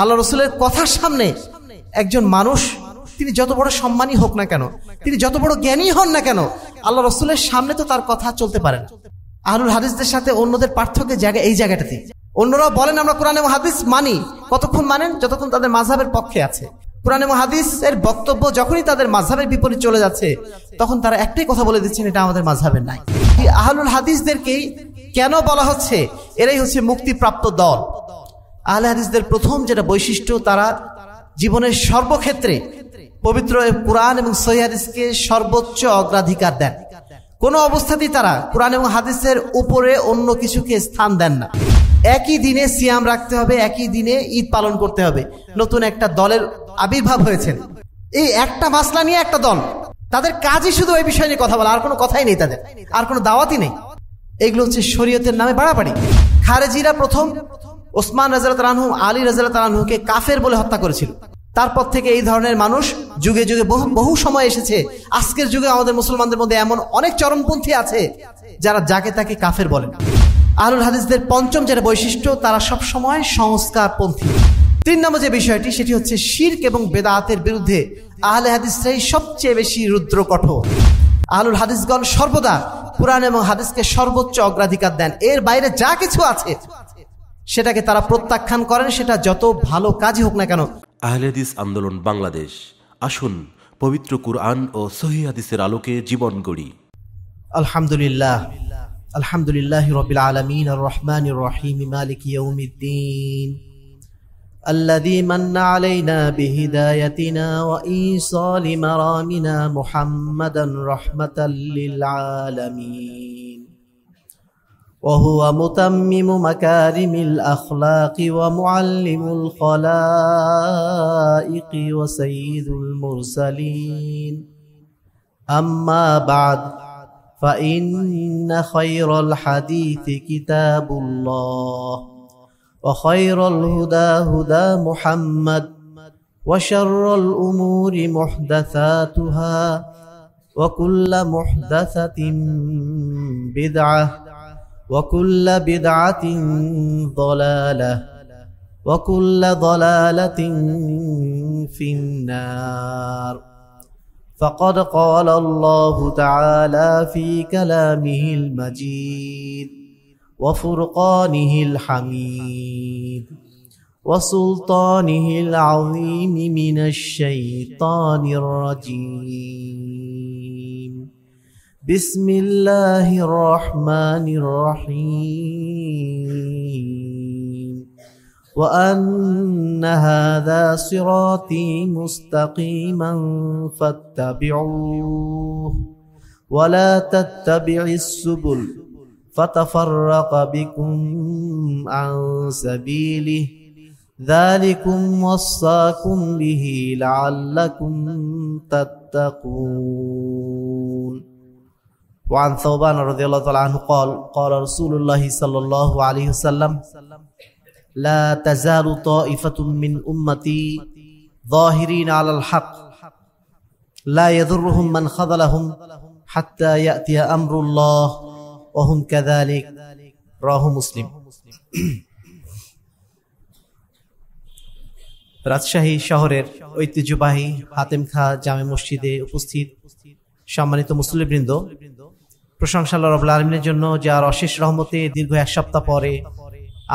আল্লাহ রসুলের কথার সামনে একজন মানুষ, তিনি যত বড় সম্মানী হোক না কেন, তিনি যত বড় জ্ঞানী হন না কেন, আল্লাহ রসুলের সামনে তো তার কথা চলতে পারে না। আহলুল হাদিসদের সাথে অন্যদের পার্থক্যের জায়গা এই জায়গাটাতে অন্যরাও বলেন, আমরা কোরআন হাদিস মানি, কতক্ষণ মানেন? যতক্ষণ তাদের মাঝহের পক্ষে আছে। কোরআন হাদিসের বক্তব্য যখনই তাদের মাঝহের বিপরীত চলে যাচ্ছে, তখন তারা একটাই কথা বলে দিচ্ছেন, এটা আমাদের মাঝহের নাই। আহলুল হাদিসদেরকেই কেন বলা হচ্ছে? এরাই হচ্ছে মুক্তিপ্রাপ্ত দল। আহলে হাদিসদের প্রথম যেটা বৈশিষ্ট্য, তারা জীবনের সর্বক্ষেত্রে পবিত্র কোরআন এবং সহি হাদিসকে সর্বোচ্চ অগ্রাধিকার দেন। কোনো অবস্থাতেই তারা কোরআন এবং হাদিসের উপরে অন্য কিছুকে স্থান দেন না। একই দিনে সিয়াম রাখতে হবে, একই দিনে ঈদ পালন করতে হবে। নতুন একটা দলের আবির্ভাব হয়েছেন। এই একটা মাসলা নিয়ে একটা দল। তাদের কাজই শুধু এই বিষয় নিয়ে কথা বলা, আর কোনো কথাই নেই তাদের। আর কোনো দাওয়াতই নেই। এগুলো হচ্ছে শরীয়তের নামে বাড়াবাড়ি। খারেজিরা প্রথম ওসমান রাজালত রানহু আলী রাজালত রানহুকে কাফের বলে হত্যা করেছিল। তারপর থেকে এই ধরনের মানুষ যুগে যুগে বহু বহু সময় এসেছে। আজকের যুগে আমাদের মুসলমানদের মধ্যে এমন অনেক চরমপন্থী আছে, যারা যাকে তাকে কাফের বলেন আহলুল হাদিসদের পঞ্চম যেটা বৈশিষ্ট্য, তারা সব সময় সংস্কারপন্থী। তিন নম্বর যে বিষয়টি, সেটি হচ্ছে শির্ক এবং বেদাতের বিরুদ্ধে আহলে হাদিসরাই সবচেয়ে বেশি রুদ্র কঠোর। আহলুল হাদিসগণ সর্বদা কোরআন এবং হাদিসকে সর্বোচ্চ অগ্রাধিকার দেন। এর বাইরে যা কিছু আছে সেটাকে তারা প্রত্যাখ্যান করেন সেটা যত ভালো কাজই হোক না কেন আহলেদিস আন্দোলন বাংলাদেশ আসুন পবিত্র কুরআন ও সহি হাদিসের আলোকে জীবন গড়ি আলহামদুলিল্লাহ আলহামদুলিল্লাহ রবিল আলমিন রহমান রহিম মালিক ইয়ৌমিদ্দিন الذي من علينا بهدايتنا وإيصال مرامنا محمدا رحمة للعالمين وهو متمم مكارم الأخلاق ومعلم الخلائق وسيد المرسلين. أما بعد فإن خير الحديث كتاب الله وخير الهدى هدى محمد وشر الأمور محدثاتها وكل محدثة بدعة. وكل بدعة ضلالة وكل ضلالة في النار. فقد قال الله تعالى في كلامه المجيد وفرقانه الحميد وسلطانه العظيم من الشيطان الرجيم. بسم الله الرحمن الرحيم. وأن هذا صراطي مستقيما فاتبعوه. ولا تتبع السبل فتفرق بكم عن سبيله. ذلكم وصاكم به لعلكم تتقون. وعن ثوبان رضي الله تعالى عنه قال قال رسول الله صلى الله عليه وسلم لا تزال طائفة من أمتي ظاهرين على الحق لا يضرهم من خذلهم حتى يأتي أمر الله وهم كذلك রাহ মুসলিম রাজশাহী শহরের ঐতিহ্যবাহী হাতেম খা জামে মসজিদে উপস্থিত সম্মানিত মুসলিমবৃন্দ প্রশংসা রবুল আলমিনের জন্য যার অশেষ রহমতে দীর্ঘ এক সপ্তাহ পরে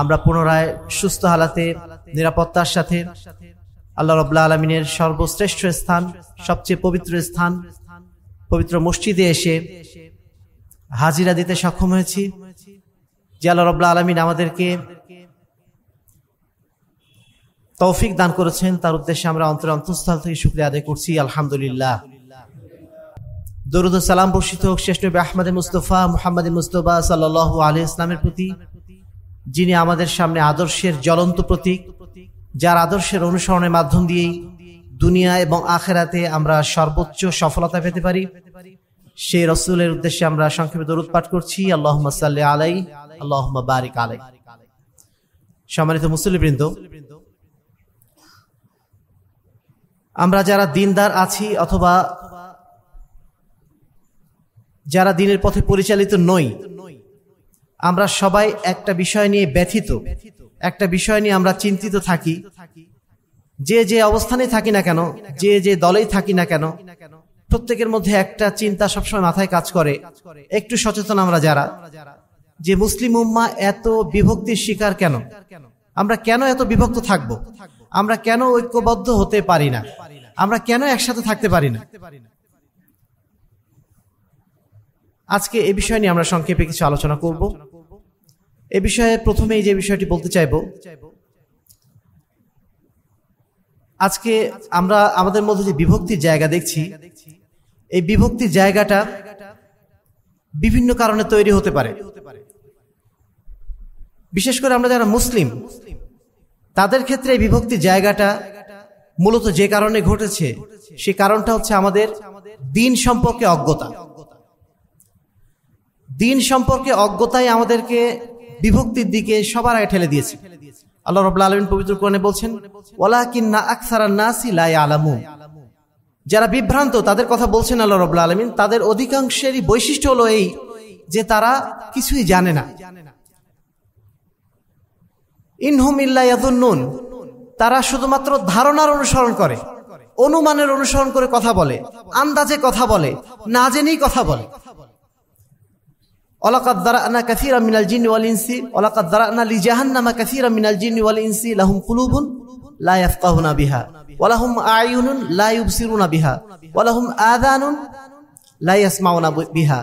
আমরা পুনরায় সুস্থ হালাতে, নিরাপত্তার সাথে আল্লাহ রবুল্লা আলমিনের সর্বশ্রেষ্ঠ স্থান, সবচেয়ে পবিত্র স্থান, পবিত্র মসজিদে এসে হাজিরা দিতে সক্ষম হয়েছি যে আল্লাহ রবুল্লা আলমিন আমাদেরকে তৌফিক দান করেছেন। তার উদ্দেশ্যে আমরা অন্তর অন্তঃস্থল থেকে শুক্রিয়া আদায় করছি। আলহামদুলিল্লাহ। দরুদ সালাম বর্ষিত হোক শ্রেষ্ঠ আহমদ মুস্তফা, মুহাম্মদ মুস্তফা সাল্লাহ আলি ইসলামের প্রতি, যিনি আমাদের সামনে আদর্শের জ্বলন্ত প্রতীক, যার আদর্শের অনুসরণের মাধ্যম দিয়েই দুনিয়া এবং আখেরাতে আমরা সর্বোচ্চ সফলতা পেতে পারি। সেই রসুলের উদ্দেশ্যে আমরা সংক্ষেপে দরুদ পাঠ করছি। আল্লাহ সাল্লি আলাই আল্লাহ বারিক আলাই সম্মানিত মুসলিবৃন্দ আমরা যারা দিনদার আছি অথবা যারা দিনের পথে পরিচালিত নই। আমরা সবাই একটা বিষয় নিয়ে ব্যথিত। একটা বিষয় নিয়ে আমরা চিন্তিত থাকি। যে যে অবস্থানে থাকি না কেন, যে যে দলেই থাকি না কেন, প্রত্যেকের মধ্যে একটা চিন্তা সবসময় মাথায় কাজ করে। একটু সচেতন আমরা যারা, যে মুসলিম উম্মা এত বিভক্তির শিকার কেন? আমরা কেন এত বিভক্ত থাকব? আমরা কেন ঐক্যবদ্ধ হতে পারি না? আমরা কেন একসাথে থাকতে পারি না? আজকে এ বিষয় নিয়ে আমরা সংক্ষেপে কিছু আলোচনা করব। এ বিষয়ে প্রথমেই যে বিষয়টি বলতে চাইব, আজকে আমরা আমাদের মধ্যে যে বিভক্তির জায়গা দেখছি, এই বিভক্তির জায়গাটা বিভিন্ন কারণে তৈরি হতে পারে। বিশেষ করে আমরা যারা মুসলিম, তাদের ক্ষেত্রে এই বিভক্তির জায়গাটা মূলত যে কারণে ঘটেছে, সে কারণটা হচ্ছে আমাদের দিন সম্পর্কে অজ্ঞতা। দিন সম্পর্কে অজ্ঞতাই আমাদেরকে বিভক্তির দিকে সবার আগে ঠেলে দিয়েছে। আল্লাহ রবুল্লা আলমিন পবিত্র কোরআনে বলছেন, ওয়ালাকিন্না আকসারা নাসি লাই আলামু যারা বিভ্রান্ত, তাদের কথা বলছেন আল্লাহ রবুল্লা আলমিন, তাদের অধিকাংশেরই বৈশিষ্ট্য হলো এই যে তারা কিছুই জানে না। ইনহুম ইল্লায়াদুন্নুন তারা শুধুমাত্র ধারণার অনুসরণ করে, অনুমানের অনুসরণ করে কথা বলে, আন্দাজে কথা বলে, না জেনেই কথা বলে। ওলাকাদ দারানা কাসীরা মিনাল জিন্নি ওয়াল ইনসি ওলাকাদ দারানা লি জাহান্নামা কাসীরা মিনাল জিন্নি ওয়াল ইনসি, লাহুম কুলুবুন লা ইয়াফকাহুনা বিহা ওয়ালাহুম আয়ুনুন লা ইউবসিরুনা বিহা ওয়ালাহুম আযানুন লা ইয়াসমাউনা বিহা।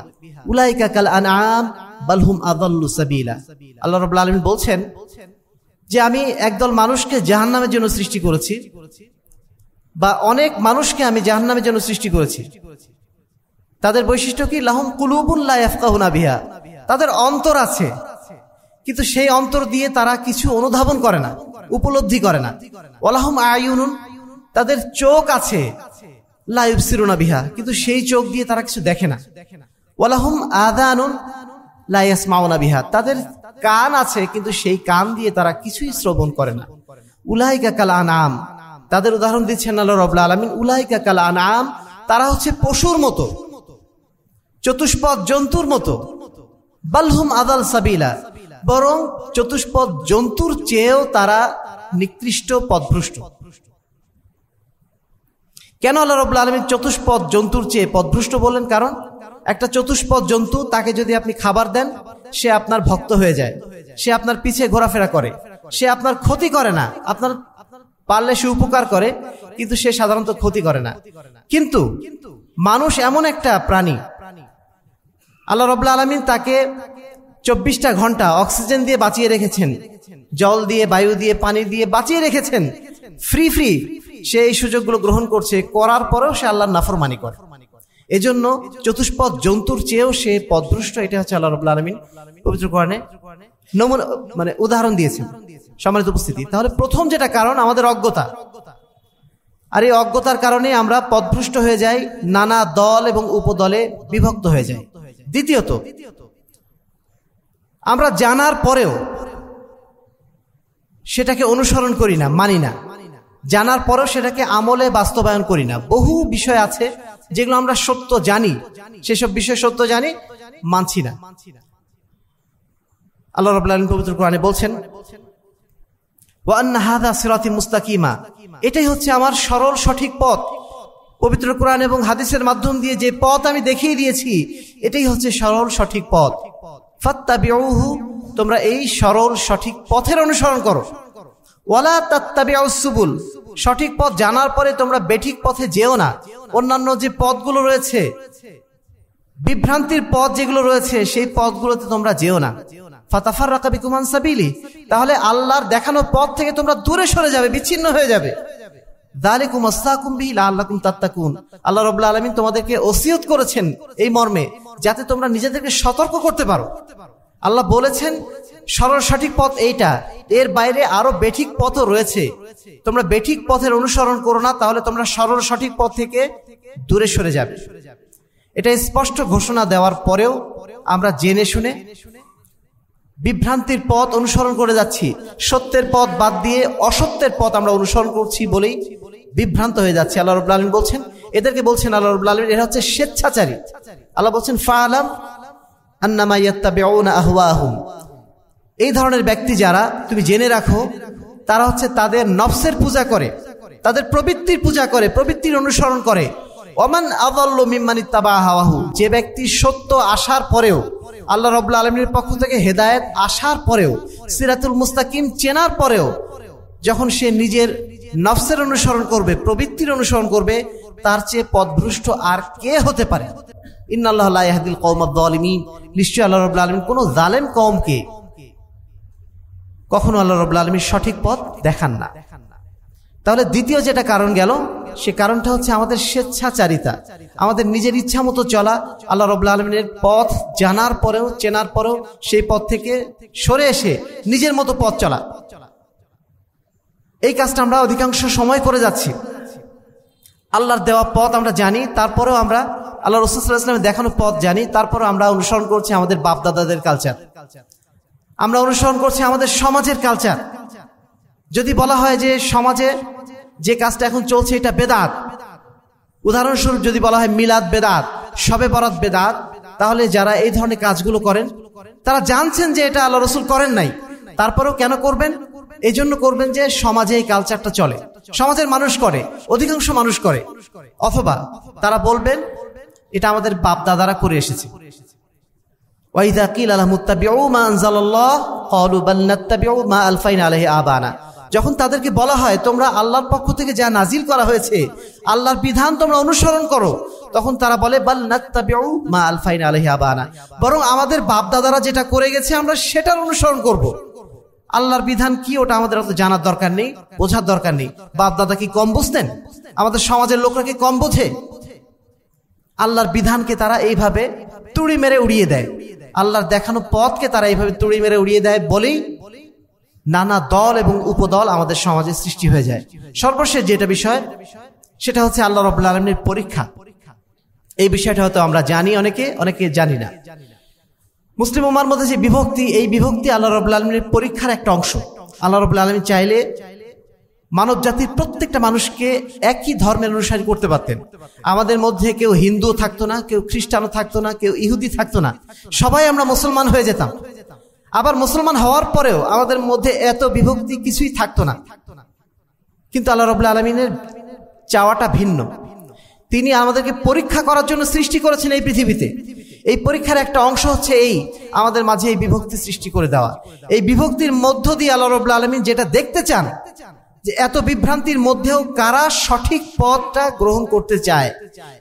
উলাইকা কাল আনআম, বাল হুম আযাল্লু সাবিলা। আল্লাহ রাব্বুল আলামিন বলছেন যে আমি একদল মানুষকে জাহান্নামের জন্য সৃষ্টি করেছি বা অনেক মানুষকে আমি জাহান্নামের জন্য সৃষ্টি করেছি। তাদের বৈশিষ্ট্য কি? লাহুম কুলুবুল্লাহ বিহা। তাদের অন্তর আছে, কিন্তু সেই অন্তর দিয়ে তারা কিছু অনুধাবন করে না, উপলব্ধি করে না। ওলাহুম আয়ুনুন, তাদের চোখ আছে সিরুনা বিহা, কিন্তু সেই চোখ দিয়ে তারা কিছু দেখে না। ওলাহুম আদানুন লাইয়াস মাওনা বিহা, তাদের কান আছে, কিন্তু সেই কান দিয়ে তারা কিছুই শ্রবণ করে না। উলাইকা কাল আনাম, তাদের উদাহরণ দিচ্ছেন আল্লাহ রবুল্লা আলমিন, উলাইকা কাল আনাম, তারা হচ্ছে পশুর মতো। চতুষ্পদ জন্তুর মতো। বালহুম আদাল সাবিলা। বরং চতুষ্পদ জন্তুর চেয়েও তারা নিকৃষ্ট, পদভ্রষ্ট। কেন আল্লাহ রব আলমী চতুষ্পদ জন্তুর চেয়ে পদভ্রষ্ট বললেন? কারণ একটা চতুষ্পদ জন্তু, তাকে যদি আপনি খাবার দেন, সে আপনার ভক্ত হয়ে যায়। সে আপনার পিছে ঘোরাফেরা করে। সে আপনার ক্ষতি করে না। আপনার পারলে সে উপকার করে, কিন্তু সে সাধারণত ক্ষতি করে না। কিন্তু মানুষ এমন একটা প্রাণী আল্লাহ রবাহ আলমিন তাকে চব্বিশটা ঘণ্টা অক্সিজেন দিয়ে বাঁচিয়ে রেখেছেন। জল দিয়ে, বায়ু দিয়ে, পানি দিয়ে বাঁচিয়ে রেখেছেন। Free free. সে এই সুযোগগুলো গ্রহণ করছে, করার পরেও সে আল্লাহর নাফরমানি করে। এজন্য চতুষ্পদ জন্তুর চেয়েও সে পদভ্রষ্ট এটা হচ্ছে আল্লাহ রবাহ আলমিন পবিত্র কোরআনে নমুনা মানে উদাহরণ দিয়েছেন। সম্মানিত উপস্থিতি, তাহলে প্রথম যেটা কারণ, আমাদের অজ্ঞতা। আর এই অজ্ঞতার কারণে আমরা পদভ্রষ্ট হয়ে যাই, নানা দল এবং উপদলে বিভক্ত হয়ে যাই। দ্বিতীয়ত, আমরা জানার পরেও সেটাকে অনুসরণ করি না, মানি না। জানার পরেও সেটাকে আমলে বাস্তবায়ন করি না। বহু বিষয় আছে যেগুলো আমরা সত্য জানি, সেসব বিষয় সত্য জানি, মানছি না। আল্লাহ রবাহ পবিত্র কোরআনে বলছেন মুস্তাকিমা। এটাই হচ্ছে আমার সরল সঠিক পথ। পবিত্র কোরআন এবং হাদিসের মাধ্যম দিয়ে যে পথ আমি দেখিয়ে দিয়েছি, এটাই হচ্ছে সরল সঠিক পথ। ফাত্তা ফাত্তাবিউহু, তোমরা এই সরল সঠিক পথের অনুসরণ করো। ওয়ালা তাত্তাবিউসুবুল সঠিক পথ জানার পরে তোমরা বেঠিক পথে যেও না। অন্যান্য যে পথগুলো রয়েছে, বিভ্রান্তির পথ যেগুলো রয়েছে, সেই পথগুলোতে তোমরা যেও না। ফাতাফার রাকাবি কুমান সাবিলি, তাহলে আল্লাহর দেখানো পথ থেকে তোমরা দূরে সরে যাবে, বিচ্ছিন্ন হয়ে যাবে। দালিকুম আস্তাকুম বিহি লাআল্লাকুম তাত্তাকুন আল্লাহ আলামিন তোমাদেরকে ওসিয়ত করেছেন এই মর্মে, যাতে তোমরা নিজেদেরকে সতর্ক করতে পারো। আল্লাহ বলেছেন, সরল সঠিক পথ এইটা, এর বাইরে আরও বেঠিক পথও রয়েছে। তোমরা বেঠিক পথের অনুসরণ করো না, তাহলে তোমরা সরল সঠিক পথ থেকে দূরে সরে যাবে। এটা স্পষ্ট ঘোষণা দেওয়ার পরেও আমরা জেনে শুনে বিভ্রান্তির পথ অনুসরণ করে যাচ্ছি। সত্যের পথ বাদ দিয়ে অসত্যের পথ আমরা অনুসরণ করছি বলেই বিভ্রান্ত হয়ে যাচ্ছে। আল্লাহ রব আলম বলছেন, এদেরকে বলছেন আল্লাহ রব আলম এরা হচ্ছে স্বেচ্ছাচারী। আল্লাহ বলছেন ফা আলাম আহম এই ধরনের ব্যক্তি যারা, তুমি জেনে রাখো, তারা হচ্ছে তাদের নফসের পূজা করে, তাদের প্রবৃত্তির পূজা করে, প্রবৃত্তির অনুসরণ করে। অমান আদল্ল মিম্মানি যে ব্যক্তি সত্য আসার পরেও আল্লাহ রবুল্লা আলমীর পক্ষ থেকে হেদায়েত আসার পরেও, সিরাতুল মুস্তাকিম চেনার পরেও, যখন সে নিজের নফসের অনুসরণ করবে, প্রবৃত্তির অনুসরণ করবে, তার চেয়ে পদভ্রষ্ট আর কে হতে পারে? ইন্নাল্লাহ ইয়াহদিল কওমাদ যালিমিন নিশ্চয়ই আল্লাহ রাব্বুল আলামিন কোন জালেম কওমকে কখনো আল্লাহ রাব্বুল আলামিন সঠিক পথ দেখান না। তাহলে দ্বিতীয় যেটা কারণ গেল, সে কারণটা হচ্ছে আমাদের স্বেচ্ছাচারিতা, আমাদের নিজের ইচ্ছা মতো চলা, আল্লাহ রবুল্লা আলমিনের পথ জানার পরেও, চেনার পরেও, সেই পথ থেকে সরে এসে নিজের মতো পথ চলা। এই কাজটা আমরা অধিকাংশ সময় করে যাচ্ছি। আল্লাহর দেওয়া পথ আমরা জানি, তারপরেও আমরা আল্লাহ রসুলামের দেখানো পথ জানি, তারপরেও আমরা অনুসরণ করছি আমাদের বাপ দাদাদের কালচার আমরা অনুসরণ করছি আমাদের সমাজের কালচার যদি বলা হয় যে সমাজে যে কাজটা এখন চলছে এটা বেদাত, উদাহরণস্বরূপ যদি বলা হয় মিলাদ বেদাত সবে বরাত বেদাত, তাহলে যারা এই ধরনের কাজগুলো করেন, তারা জানছেন যে এটা আল্লাহ রসুল করেন নাই। তারপরেও কেন করবেন? এই জন্য করবেন যে সমাজে এই কালচারটা চলে। সমাজের মানুষ করে, অধিকাংশ মানুষ করে। অথবা তারা বলবেন, এটা আমাদের বাপ দাদারা করে এসেছে। ওয়াইদা কিল আলহামুত্তাবিউ মা আনজালাল্লাহ, ক্বালু বাল নাত্তাবিউ মা আলফাইনা আলাইহি আবানা। যখন তাদেরকে বলা হয়, তোমরা আল্লাহর পক্ষ থেকে যা নাজিল করা হয়েছে, আল্লাহর বিধান তোমরা অনুসরণ করো, তখন তারা বলে মা আলফাইনা আবানা। বরং আমাদের বাপ দাদারা যেটা করে গেছে, আমরা সেটার অনুসরণ করব। আল্লাহর বিধান কি, ওটা আমাদের অত জানার দরকার নেই, বোঝার দরকার নেই। বাপ দাদা কি কম বুঝতেন? আমাদের সমাজের লোকরা কি কম বোঝে? আল্লাহর বিধানকে তারা এইভাবে তুড়ি মেরে উড়িয়ে দেয়। আল্লাহর দেখানো পথকে তারা এইভাবে তুড়ি মেরে উড়িয়ে দেয় বলেই নানা দল এবং উপদল আমাদের সমাজে সৃষ্টি হয়ে যায়। সর্বশেষ যেটা বিষয়, সেটা হচ্ছে আল্লাহ রব আলমীর পরীক্ষা। এই বিষয়টা হয়তো আমরা জানি অনেকে অনেকে জানি না। মুসলিম উমার মধ্যে যে বিভক্তি, এই বিভক্তি আল্লাহ রব আলমীর পরীক্ষার একটা অংশ। আল্লাহ রব আলমী চাইলে মানব জাতির প্রত্যেকটা মানুষকে একই ধর্মের অনুসারী করতে পারতেন। আমাদের মধ্যে কেউ হিন্দু থাকতো না, কেউ খ্রিস্টানও থাকতো না, কেউ ইহুদি থাকতো না। সবাই আমরা মুসলমান হয়ে যেতাম। আবার মুসলমান হওয়ার পরেও আমাদের মধ্যে এত বিভক্তি কিছুই থাকতো না। কিন্তু আল্লাহ রবুল্লা আলমিনের চাওয়াটা ভিন্ন। তিনি আমাদেরকে পরীক্ষা করার জন্য সৃষ্টি করেছেন এই পৃথিবীতে। এই পরীক্ষার একটা অংশ হচ্ছে এই, আমাদের মাঝে এই বিভক্তি সৃষ্টি করে দেওয়া। এই বিভক্তির মধ্য দিয়ে আল্লাহ রবুল্লা আলমিন যেটা দেখতে চান, যে এত বিভ্রান্তির মধ্যেও কারা সঠিক পথটা গ্রহণ করতে চায়,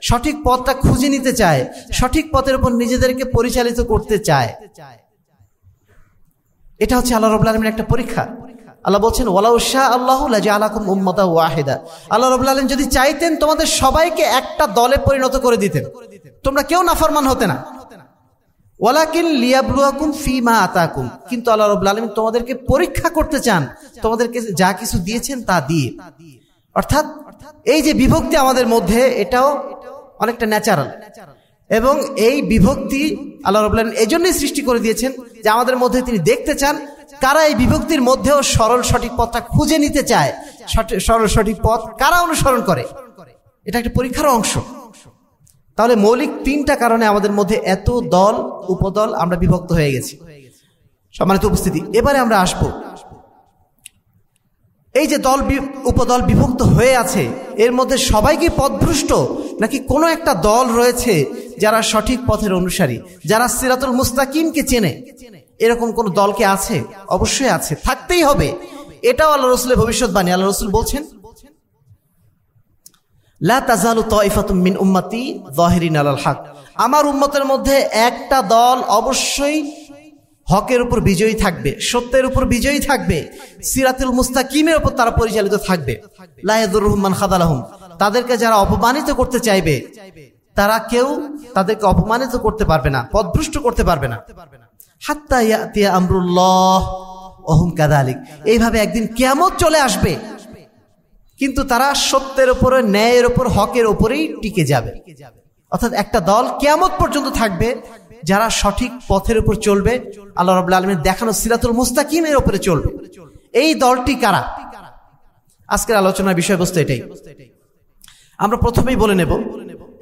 সঠিক পথটা খুঁজে নিতে চায়, সঠিক পথের উপর নিজেদেরকে পরিচালিত করতে চায়। এটা হচ্ছে আল্লাহ রবুল্লা আলমের একটা পরীক্ষা। আল্লাহ বলছেন, ওয়ালাউ শাহ আল্লাহ আলাকুম উম্মতা ওয়াহিদা। আল্লাহ রবুল্লা আলম যদি চাইতেন, তোমাদের সবাইকে একটা দলে পরিণত করে দিতেন। তোমরা কেউ নাফরমান হতে না। আতাকুম। কিন্তু আল্লাহ তোমাদেরকে পরীক্ষা করতে চান। তোমাদেরকে যা কিছু দিয়েছেন তা দিয়ে। অর্থাৎ, এই যে বিভক্তি আমাদের মধ্যে, এটাও অনেকটা ন্যাচারাল এবং এই বিভক্তি আল্লাহ রবুল্লাহ এই জন্যই সৃষ্টি করে দিয়েছেন যে আমাদের মধ্যে তিনি দেখতে চান কারা এই বিভক্তির মধ্যেও সরল সঠিক পথটা খুঁজে নিতে চায় সরল সঠিক পথ কারা অনুসরণ করে? এটা একটা পরীক্ষার অংশ। তাহলে মৌলিক তিনটা কারণে আমাদের মধ্যে এত দল, উপদল আমরা বিভক্ত হয়ে গেছি। সম্মানিত উপস্থিতি, এবারে আমরা আসব এই যে দল উপদল বিভক্ত হয়ে আছে, এর মধ্যে সবাই কি নাকি কোনো একটা দল রয়েছে যারা সঠিক পথের অনুসারী, যারা সিরাতুল মুস্তাকিমকে চেনে? এরকম কোন দলকে আছে? অবশ্যই আছে, থাকতেই হবে। এটাও আল্লাহ রসুলের ভবিষ্যৎবাণী। আল্লাহ রসুল বলছেন আমার উম্মতের মধ্যে একটা দল অবশ্যই হকের উপর বিজয়ী থাকবে, সত্যের উপর বিজয়ী থাকবে, সিরাতুল মুস্তাকিমের উপর তারা পরিচালিত থাকবে। লাহেদুর রহমান খাদালাহম। তাদেরকে যারা অপমানিত করতে চাইবে, তারা কেউ তাদেরকে অপমানিত করতে পারবে না, পদভ্রষ্ট করতে পারবে না। হাত্তা ইয়াতিয়া আমরুল্লাহ, ওহম কাদালিক। এইভাবে একদিন কেমত চলে আসবে, কিন্তু তারা সত্যের উপরে, ন্যায়ের উপর, হকের উপরেই টিকে যাবে। অর্থাৎ একটা দল কেমত পর্যন্ত থাকবে যারা সঠিক পথের উপর চলবে, আল্লাহ রবাহ আলমের দেখানো সিরাতুল মুস্তাকিমের উপরে চলবে। এই দলটি কারা? আজকের আলোচনার বিষয়বস্তু এটাই। আমরা প্রথমেই বলে নেব,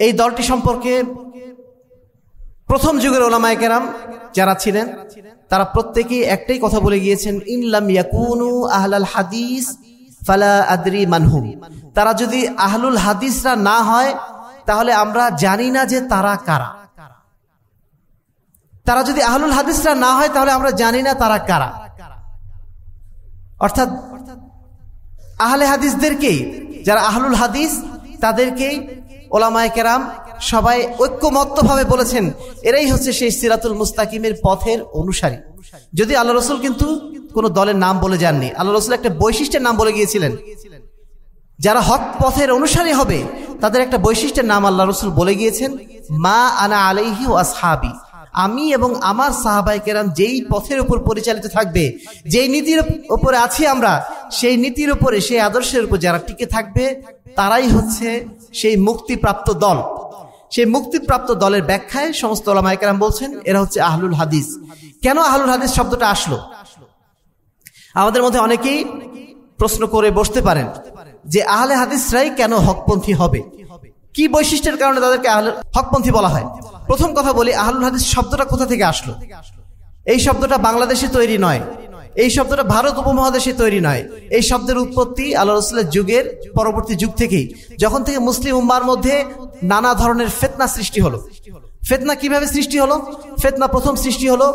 এই দলটি সম্পর্কে প্রথম যুগের ওলামায় কেরাম যারা ছিলেন, তারা প্রত্যেকেই একটাই কথা বলে গিয়েছেন ইনলাম ইয়াকুনু আহলাল হাদিস ফালা আদরি মানহুম। তারা যদি আহলুল হাদিসরা না হয়, তাহলে আমরা জানি না যে তারা কারা। তারা যদি আহলুল হাদিসরা না হয়, তাহলে আমরা জানি না তারা কারা। অর্থাৎ, আহলে হাদিসদেরকেই, যারা আহলুল হাদিস, তাদেরকেই ওলামায় কেরাম সবাই ঐক্যমত্যভাবে বলেছেন, এরাই হচ্ছে সেই সিরাতুল মুস্তাকিমের পথের অনুসারী। যদি আল্লাহ রসুল কিন্তু কোন দলের নাম বলে যাননি, আল্লাহ রসুল একটা বৈশিষ্ট্যের নাম বলে গিয়েছিলেন। যারা হক পথের অনুসারী হবে, তাদের একটা বৈশিষ্ট্যের নাম আল্লাহ রসুল বলে গিয়েছেন, মা আনা আলাইহি ও আসহাবি। আমি এবং আমার সাহাবাই কেরাম যেই পথের উপর পরিচালিত থাকবে, যেই নীতির উপরে আছি আমরা, সেই নীতির উপরে, সেই আদর্শের উপর যারা টিকে থাকবে, তারাই হচ্ছে সেই মুক্তিপ্রাপ্ত দল। সেই মুক্তিপ্রাপ্ত দলের ব্যাখ্যায় সমস্ত ওলামাইকেরাম বলছেন, এরা হচ্ছে আহলুল হাদিস। কেন আহলুল হাদিস শব্দটা আসলো? আমাদের মধ্যে অনেকেই প্রশ্ন করে বসতে পারেন যে আহলে হাদিসরাই কেন হকপন্থী হবে? কি বৈশিষ্ট্যের কারণে তাদেরকে হকপন্থী বলা হয়? প্রথম কথা বলি, আহলুল হাদিস শব্দটা কোথা থেকে আসলো? এই শব্দটা বাংলাদেশে তৈরি নয়। এই শব্দটা ভারত উপমহাদেশে তৈরি নয়। এই শব্দের উৎপত্তি আল্লাহ রসুলের যুগের পরবর্তী যুগ থেকেই। যখন থেকে মুসলিম উম্মার মধ্যে নানা ধরনের ফেতনা সৃষ্টি হলো। ফেতনা কীভাবে সৃষ্টি হলো? ফেতনা প্রথম সৃষ্টি হলো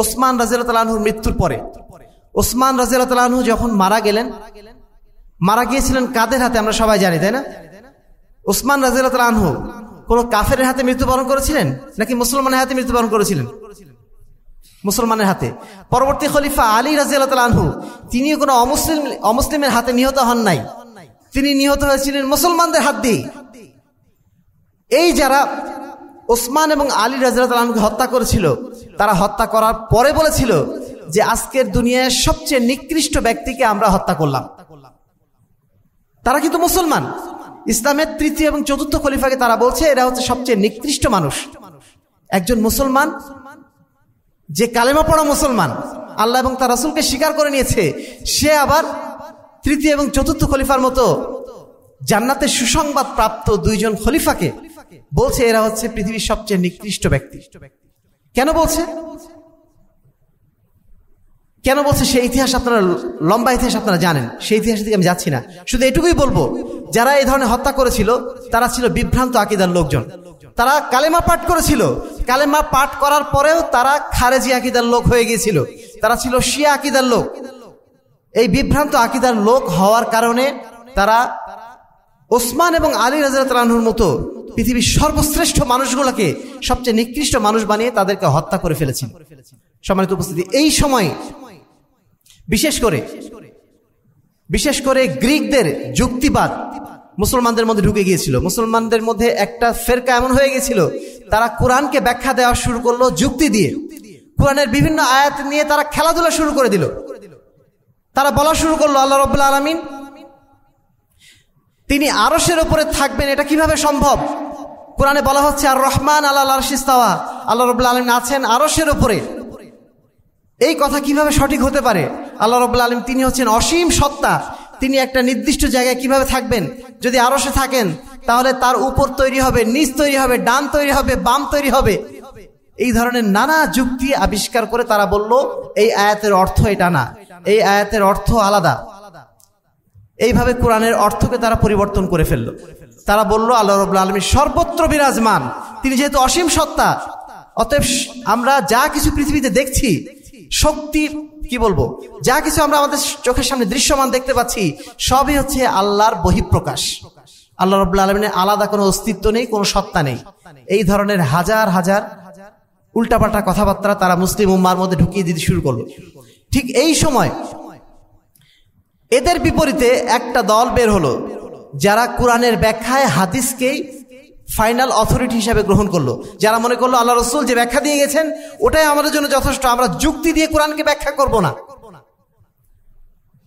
ওসমান রাজিয়ালহুর মৃত্যুর পরে। ওসমান রাজিয়ালহু যখন মারা গেলেন, মারা গিয়েছিলেন কাদের হাতে আমরা সবাই জানি, তাই না? ওসমান রাজিয়ালহু কোন কাফের হাতে মৃত্যুবরণ করেছিলেন নাকি মুসলমানের হাতে মৃত্যুবরণ করেছিলেন? মুসলমানের হাতে। পরবর্তী খলিফা আলী রাজিয়ালহু তিনিও কোনো অমুসলিম, অমুসলিমের হাতে নিহত হন নাই। তিনি নিহত হয়েছিলেন মুসলমানদের হাত দিয়ে। এই যারা ওসমান এবং আলী রাজিয়ালকে হত্যা করেছিল, তারা হত্যা করার পরে বলেছিল যে আজকের দুনিয়ায় সবচেয়ে নিকৃষ্ট ব্যক্তিকে আমরা হত্যা করলাম। তারা কিন্তু মুসলমান। ইসলামের তৃতীয় এবং চতুর্থ খলিফাকে তারা বলছে, এরা হচ্ছে সবচেয়ে নিকৃষ্ট মানুষ। একজন মুসলমান, যে কালেমা পড়া মুসলমান, আল্লাহ এবং তার রসুলকে স্বীকার করে নিয়েছে, সে আবার তৃতীয় এবং চতুর্থ খলিফার মতো জান্নাতের সুসংবাদ প্রাপ্ত দুইজন খলিফাকে বলছে, এরা হচ্ছে পৃথিবীর সবচেয়ে নিকৃষ্ট ব্যক্তি। কেন বলছে? কেন বলছে সেই ইতিহাস আপনারা লম্বা ইতিহাস আপনারা জানেন? সেই ইতিহাস থেকে আমি যাচ্ছি না। শুধু এটুকুই বলব, যারা এই ধরনের হত্যা করেছিল, তারা ছিল বিভ্রান্ত আকিদার লোকজন। তারা কালেমা পাঠ করেছিল। কালেমা পাঠ করার পরেও তারা খারেজি আকিদার লোক হয়ে গিয়েছিল। তারা ছিল শিয়া আকিদার লোক। এই বিভ্রান্ত আকিদার লোক হওয়ার কারণে তারা ওসমান এবং আলী রাজানুর মতো পৃথিবীর সর্বশ্রেষ্ঠ মানুষগুলোকে সবচেয়ে নিকৃষ্ট মানুষ বানিয়ে তাদেরকে হত্যা করে ফেলেছিল। সম্মানিত উপস্থিতি, এই সময় বিশেষ করে বিশেষ করে গ্রিকদের যুক্তিবাদ মুসলমানদের মধ্যে ঢুকে গিয়েছিল। মুসলমানদের মধ্যে একটা ফেরকা এমন হয়ে গেছিল তারা কোরআনকে ব্যাখ্যা দেওয়া শুরু করল যুক্তি দিয়ে। কোরআনের বিভিন্ন আয়াত নিয়ে তারা খেলাধুলা শুরু করে দিল। তারা বলা শুরু করল, আল্লাহ রবাহ আলমিন, তিনি আরসের ওপরে থাকবেন, এটা কীভাবে সম্ভব? কোরআনে বলা হচ্ছে, আর রহমান আল্লাহ আল্লাহ রবাহ আলমিন আছেন আরসের ওপরে এই কথা কীভাবে সঠিক হতে পারে? আল্লাহ রবাহ আলম তিনি হচ্ছেন অসীম সত্তা। তিনি একটা নির্দিষ্ট জায়গায় কীভাবে থাকবেন? যদি আরসে থাকেন, তাহলে তার উপর তৈরি হবে, নিচ তৈরি হবে, ডান তৈরি হবে, বাম তৈরি হবে। এই ধরনের নানা যুক্তি আবিষ্কার করে তারা বলল, এই আয়াতের অর্থ এটা না। এই আয়াতের অর্থ আলাদা। এইভাবে কোরআনের অর্থকে তারা পরিবর্তন করে ফেলল। তারা বলল, আল্লাহ রবুল্লা আলমী সর্বত্র বিরাজমান। তিনি যেহেতু অসীম সত্তা, অতএব আমরা যা কিছু পৃথিবীতে দেখছি শক্তি, কি বলব? যা কিছু আমরা আমাদের চোখের সামনে দৃশ্যমান দেখতে পাচ্ছি, সবই হচ্ছে আল্লাহর বহিঃপ্রকাশ। আল্লাহ রবুল্লা আলমিনের আলাদা কোনো অস্তিত্ব নেই, কোনো সত্তা নেই। এই ধরনের হাজার হাজার উল্টাপাল্টা কথাবার্তা তারা মুসলিম উম্মার মধ্যে ঢুকিয়ে দিতে শুরু করল। ঠিক এই সময় এদের বিপরীতে একটা দল বের হলো, যারা কোরআনের ব্যাখ্যায় হাদিসকেই ফাইনাল অথরিটি হিসাবে গ্রহণ করল। যারা মনে করল আল্লাহ রসুল যে ব্যাখ্যা দিয়ে গেছেন, ওটাই আমাদের জন্য যথেষ্ট। আমরা যুক্তি দিয়ে কোরআনকে ব্যাখ্যা করব না।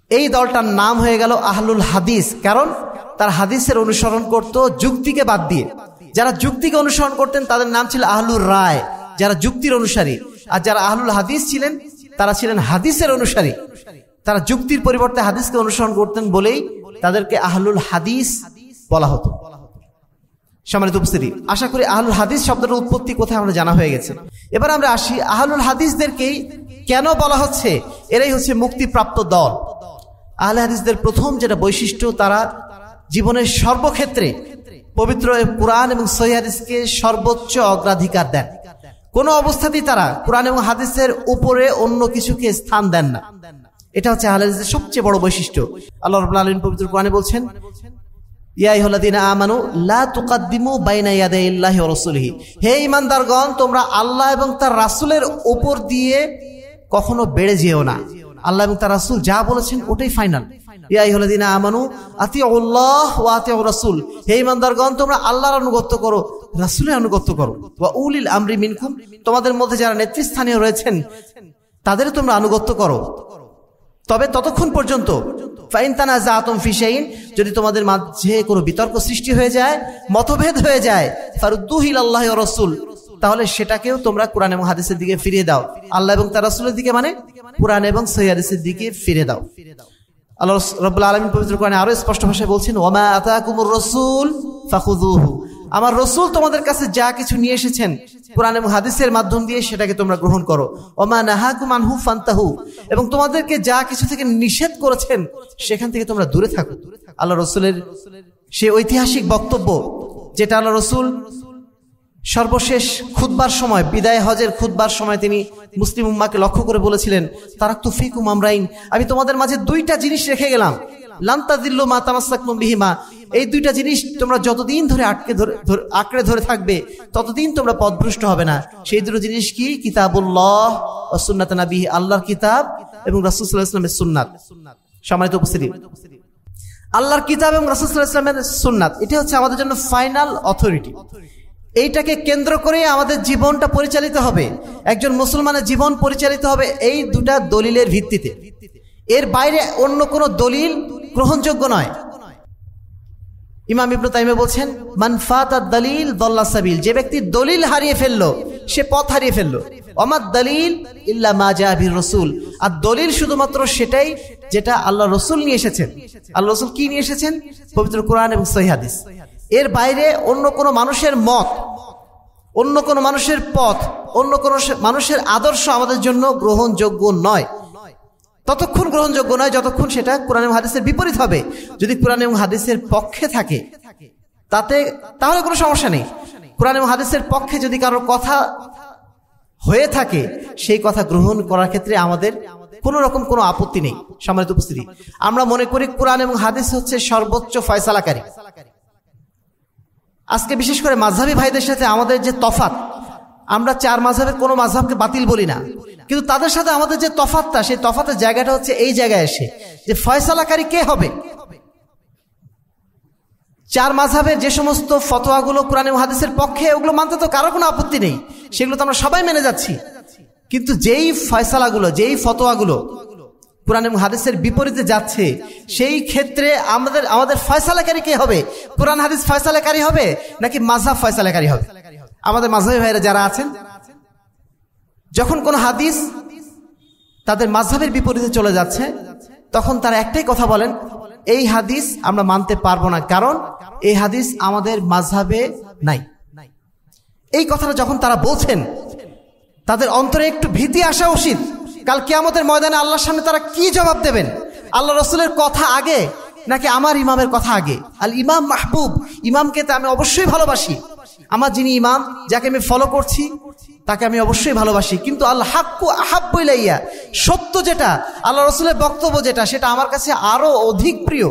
এই দলটার নাম হয়ে গেল আহলুল হাদিস। কারণ তার হাদিসের অনুসরণ করত যুক্তিকে বাদ দিয়ে। যারা যুক্তিকে অনুসরণ করতেন, তাদের নাম ছিল আহলুর রায়। যারা যুক্তির অনুসারী, আর যারা আহলুল হাদিস ছিলেন, তারা ছিলেন হাদিসের অনুসারী। তারা যুক্তির পরিবর্তে হাদিসকে অনুসরণ করতেন বলেই তাদেরকে আহলুল হাদিস বলা হতো। সম্মানিত উপস্থিতি, আশা করি আহলুল হাদিস শব্দের উৎপত্তি কোথায় আমরা জানা হয়ে গেছে। এবার আমরা আসি আহলুল হাদিসদেরকেই কেন বলা হচ্ছে? এরাই হচ্ছে মুক্তিপ্রাপ্ত দল। আহলে হাদিসদের প্রথম যেটা বৈশিষ্ট্য, তারা জীবনের সর্বক্ষেত্রে পবিত্র কোরআন এবং সহিহাদিসকে সর্বোচ্চ অগ্রাধিকার দেন। কোনো অবস্থাতেই তারা কোরআন এবং হাদিসের উপরে অন্য কিছুকে স্থান দেন না। এটা হচ্ছে আহলাদিসের সবচেয়ে বড় বৈশিষ্ট্য। আল্লাহ রবুল্লা আলমিন পবিত্র কোরআনে বলছেন আমানু বাইনা ওয়া রাসূলিহি। হে ঈমানদারগণ, তোমরা আল্লাহ এবং তার রাসূলের উপর দিয়ে কখনো বেড়ে যেও না। আল্লাহ এবং তার রাসূল যা বলেছেন ওটাই ফাইনাল। ইয়াইহলাদিনা আমানু, আতিউল্লাহ ওয়া আতিউর রাসূল। হে ঈমানদারগণ, তোমরা আল্লাহর আনুগত্য করো, রাসূলের অনুগত্য করো। ওয়া উলিল আমরি মিনকুম, তোমাদের মধ্যে যারা নেতৃস্থানীয় রয়েছেন তাদের তোমরা আনুগত্য করো। তবে ততক্ষণ পর্যন্ত ফাইন তানা জাতম ফিসাইন যদি তোমাদের মাঝে কোনো বিতর্ক সৃষ্টি হয়ে যায়, মতভেদ হয়ে যায় ফারুদ্দুহিল আল্লাহ রসুল, তাহলে সেটাকেও তোমরা কোরআন এবং হাদিসের দিকে ফিরিয়ে দাও। আল্লাহ এবং তার রসুলের দিকে মানে কোরআন এবং সৈয়াদিসের দিকে ফিরে দাও। আল্লাহ রব আলমিন পবিত্র কোরআনে আরও স্পষ্ট ভাষায় বলছেন ওমা আতা কুমুর রসুল ফাখুদুহু আমার রসুল তোমাদের কাছে যা কিছু নিয়ে এসেছেন, কোরআন এবং হাদিসের মাধ্যম দিয়ে সেটাকে তোমরা গ্রহণ করো। ওমা নাহাকু মানহু ফান্তাহু। এবং তোমাদেরকে যা কিছু থেকে নিষেধ করেছেন, সেখান থেকে তোমরা দূরে থাকো। আল্লাহ রসুলের সে ঐতিহাসিক বক্তব্য, যেটা আল্লাহ রসুল সর্বশেষ খুদবার সময়, বিদায় হজের খুদবার সময় তিনি মুসলিম উম্মাকে লক্ষ্য করে বলেছিলেন তারা তুফিকুম আমরাইন। আমি তোমাদের মাঝে দুইটা জিনিস রেখে গেলাম। মা তামাসাকুম বিহিমা। এই দুইটা জিনিস তোমরা যতদিন ধরে আটকে ধরে আঁকড়ে ধরে থাকবে, ততদিন তোমরা পদভ্রষ্ট হবে না। সেই দুটো জিনিস কি? কিতাবুল্লাহ সুন্নাত নাবি, আল্লাহর কিতাব এবং রাসুসাল্লাহ ইসলামের সুন্নাত। সম্মানিত উপস্থিতি। আল্লাহর কিতাব এবং রাসুসাল্লাহ ইসলামের সুন্নাত, এটা হচ্ছে আমাদের জন্য ফাইনাল অথরিটি। এইটাকে কেন্দ্র করে আমাদের জীবনটা পরিচালিত হবে। একজন মুসলমানের জীবন পরিচালিত হবে এই দুটা দলিলের ভিত্তিতে। এর বাইরে অন্য কোনো দলিল গ্রহণযোগ্য নয়। ইমাম ইবনু তাইমে বলছেন মানফাত দলিল দল্লা সাবিল যে ব্যক্তি দলিল হারিয়ে ফেলল, সে পথ হারিয়ে ফেলল। অমাদ দলিল ইল্লা মা জাহাবির রসুল আর দলিল শুধুমাত্র সেটাই যেটা আল্লাহ রসুল নিয়ে এসেছেন। আল্লাহ রসুল কি নিয়ে এসেছেন? পবিত্র কোরআন এবং সহিহাদিস এর বাইরে অন্য কোনো মানুষের মত, অন্য কোনো মানুষের পথ, অন্য কোনো মানুষের আদর্শ আমাদের জন্য গ্রহণযোগ্য নয়। ততক্ষণ গ্রহণযোগ্য নয় যতক্ষণ সেটা কোরআন এবং হাদিসের বিপরীত হবে। যদি কোরআন এবং হাদিসের পক্ষে থাকে, তাতে তাহলে কোনো সমস্যা নেই। কোরআন এবং হাদিসের পক্ষে যদি কারোর কথা হয়ে থাকে, সেই কথা গ্রহণ করার ক্ষেত্রে আমাদের কোন রকম কোনো আপত্তি নেই। সম্মানিত উপস্থিতি, আমরা মনে করি কোরআন এবং হাদিস হচ্ছে সর্বোচ্চ ফয়সালাকারী। আজকে বিশেষ করে মাঝহাবি ভাইদের সাথে আমাদের যে তফাত আমরা চার মাঝহের কোনো মাঝহাবকে বাতিল বলি না। কিন্তু তাদের সাথে আমাদের যে তফাতটা, সেই তফাতের জায়গাটা হচ্ছে এই জায়গায় এসে যে ফয়সালাকারী কে হবে? চার মাঝহের যে সমস্ত ফতোয়াগুলো কোরআন হাদিসের পক্ষে, ওগুলো মানতে তো কারও কোনো আপত্তি নেই। সেগুলো তো আমরা সবাই মেনে যাচ্ছি। কিন্তু যেই ফয়সালাগুলো, যেই ফতোয়াগুলো কোরআন এবং হাদিসের বিপরীতে যাচ্ছে, সেই ক্ষেত্রে আমাদের আমাদের ফয়সালাকারী কে হবে? কোরআন হাদিস ফয়সালাকারী হবে নাকি মাঝহাব ফয়সালাকারী হবে? আমাদের মাঝহাবি ভাইরা যারা আছেন যখন কোন হাদিস তাদের মাঝহাবের বিপরীতে চলে যাচ্ছে, তখন তারা একটাই কথা বলেন, এই হাদিস আমরা মানতে পারব না, কারণ এই হাদিস আমাদের মাঝহাবে নাই। এই কথাটা যখন তারা বলছেন, তাদের অন্তরে একটু ভীতি আসা উচিত। কাল কেয়ামতের ময়দানে আল্লাহর সামনে তারা কি জবাব দেবেন? আল্লাহ রসুলের কথা আগে, নাকি আমার ইমামের কথা আগে? আল ইমাম মাহবুব, ইমামকে তো আমি অবশ্যই ভালোবাসি। আমার যিনি ইমাম, যাকে আমি ফলো করছি তাকে আমি অবশ্যই ভালোবাসি। কিন্তু আল্লাহ হাক্কু আহাব্বইলাইয়া সত্য যেটা, আল্লাহ রসুলের বক্তব্য যেটা, সেটা আমার কাছে আরও অধিক প্রিয়।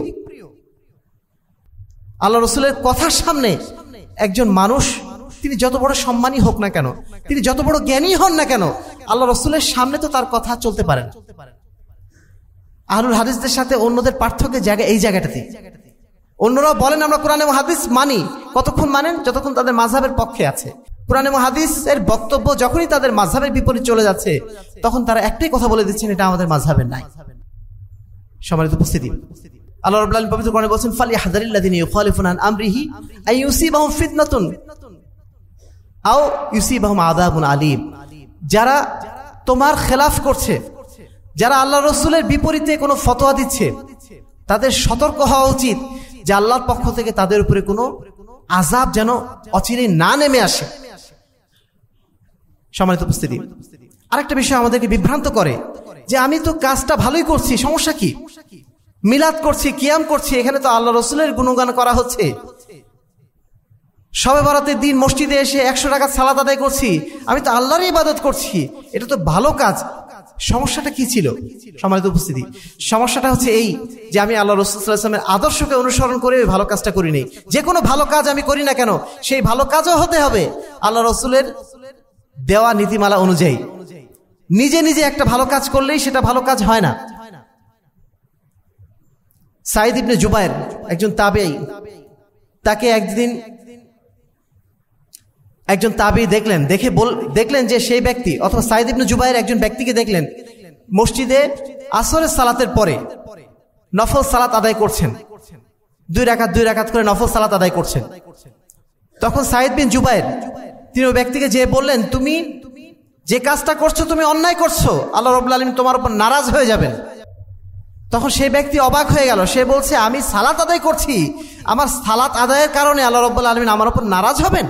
আল্লাহ রসুলের কথার সামনে একজন মানুষ, তিনি যত বড় সম্মানই হোক না কেন, তিনি যত বড় জ্ঞানী হন না কেন, আল্লাহ রসুলের সামনে তো তার কথা চলতে পারে না। আহলুল হাদিসদের সাথে অন্যদের পার্থক্যের জায়গা এই জায়গাটাতে অন্যরাও বলেন, আমরা কোরআন হাদিস মানি। কতক্ষণ মানেন? যতক্ষণ তাদের মাঝহের পক্ষে আছে। কোরআন হাদিসের বক্তব্য যখনই তাদের মাঝহের বিপরীত চলে যাচ্ছে, তখন তারা একটাই কথা বলে দিচ্ছেন, এটা আমাদের মাঝহের নাই। সম্মানিত উপস্থিতি। আল্লাহ কোরআনে বলেন ফালি হাদারিল্লাযিনা ইউখালিফুনা আন আমরিহি আই ইউসিবাহুম ফিতনাতুন আও ইউসিবাহুম আযাবুন আলীম। যারা তোমার খেলাফ করছে, যারা আল্লাহ রসুলের বিপরীতে কোনো ফতোয়া দিচ্ছে, তাদের সতর্ক হওয়া উচিত। যে আল্লাহর পক্ষ থেকে তাদের উপরে কোনো আজাব যেন অচিরে না নেমে আসে। সম্মানিত উপস্থিতি। আরেকটা বিষয় আমাদেরকে বিভ্রান্ত করে যে আমি তো কাজটা ভালোই করছি, সমস্যা কি? মিলাদ করছি, কিয়াম করছি, এখানে তো আল্লাহ রসুলের গুণগান করা হচ্ছে। সবে বরাতের দিন মসজিদে এসে একশো টাকা সালাদ আদায় করছি, আমি তো আল্লাহর ইবাদত করছি। এটা তো ভালো কাজ সমস্যাটা কি ছিল? সম্মানিত উপস্থিতি। সমস্যাটা হচ্ছে এই যে আমি আল্লাহ রসুলের আদর্শকে অনুসরণ করে ভালো কাজটা করি নেই যে কোনো ভালো কাজ আমি করি না কেন, সেই ভালো কাজও হতে হবে। আল্লাহ রসুলের দেওয়া নীতিমালা অনুযায়ী। নিজে নিজে একটা ভালো কাজ করলেই সেটা ভালো কাজ হয় না। সাইদ ইবনে জুবাইর একজন তাবেই তাকে একদিন একজন তাবি দেখলেন, দেখে বল, দেখলেন যে সেই ব্যক্তি, অথবা সাইদ ইবনে জুবাইয়ের একজন ব্যক্তিকে দেখলেন, মসজিদে আসরের সালাতের পরে নফল সালাত আদায় করছেন। দুই রাকাত দুই রাকাত করে নফল সালাত আদায় করছেন। তখন সাইদ বিন জুবাইর, তিনি ওই ব্যক্তিকে যে বললেন, তুমি যে কাজটা করছ, তুমি অন্যায় করছ। আল্লাহ রবুল্লা আলম তোমার উপর নারাজ হয়ে যাবেন। তখন সেই ব্যক্তি অবাক হয়ে গেল। সে বলছে, আমি সালাত আদায় করছি। আমার সালাত আদায়ের কারণে আল্লাহ রব্বুল্লা আলমিন আমার উপর নারাজ হবেন?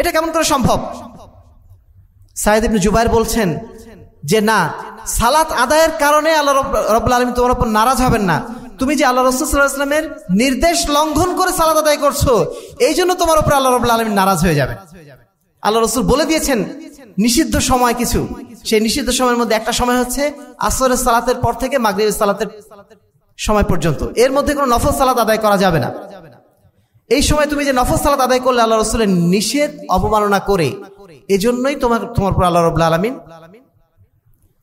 এটা কেমন করে সম্ভব? সাইদ ইবনে জুবাইর বলছেন যে, না, সালাত আদায়ের কারণে আল্লাহ রব্বুল আলমী তোমার উপর নারাজ হবেন না। তুমি যে আল্লাহ রসুলামের নির্দেশ লঙ্ঘন করে সালাত আদায় করছ, এই জন্য তোমার উপর আল্লাহ রব্লা আলমী নারাজ হয়ে যাবে। আল্লাহ রসুল বলে দিয়েছেন, নিষিদ্ধ সময় কিছু। সেই নিষিদ্ধ সময়ের মধ্যে একটা সময় হচ্ছে আসরের সালাতের পর থেকে মাগরীবের সালাতের সময় পর্যন্ত। এর মধ্যে কোনো নফল সালাত আদায় করা যাবে না। এই সময় তুমি যে নফল সালাত আদায় করলে আল্লাহ রসুলের নিষেধ, অবমাননা করে, এজন্যই তোমার তোমার পর আল্লাহ রবুল্লা আলমিন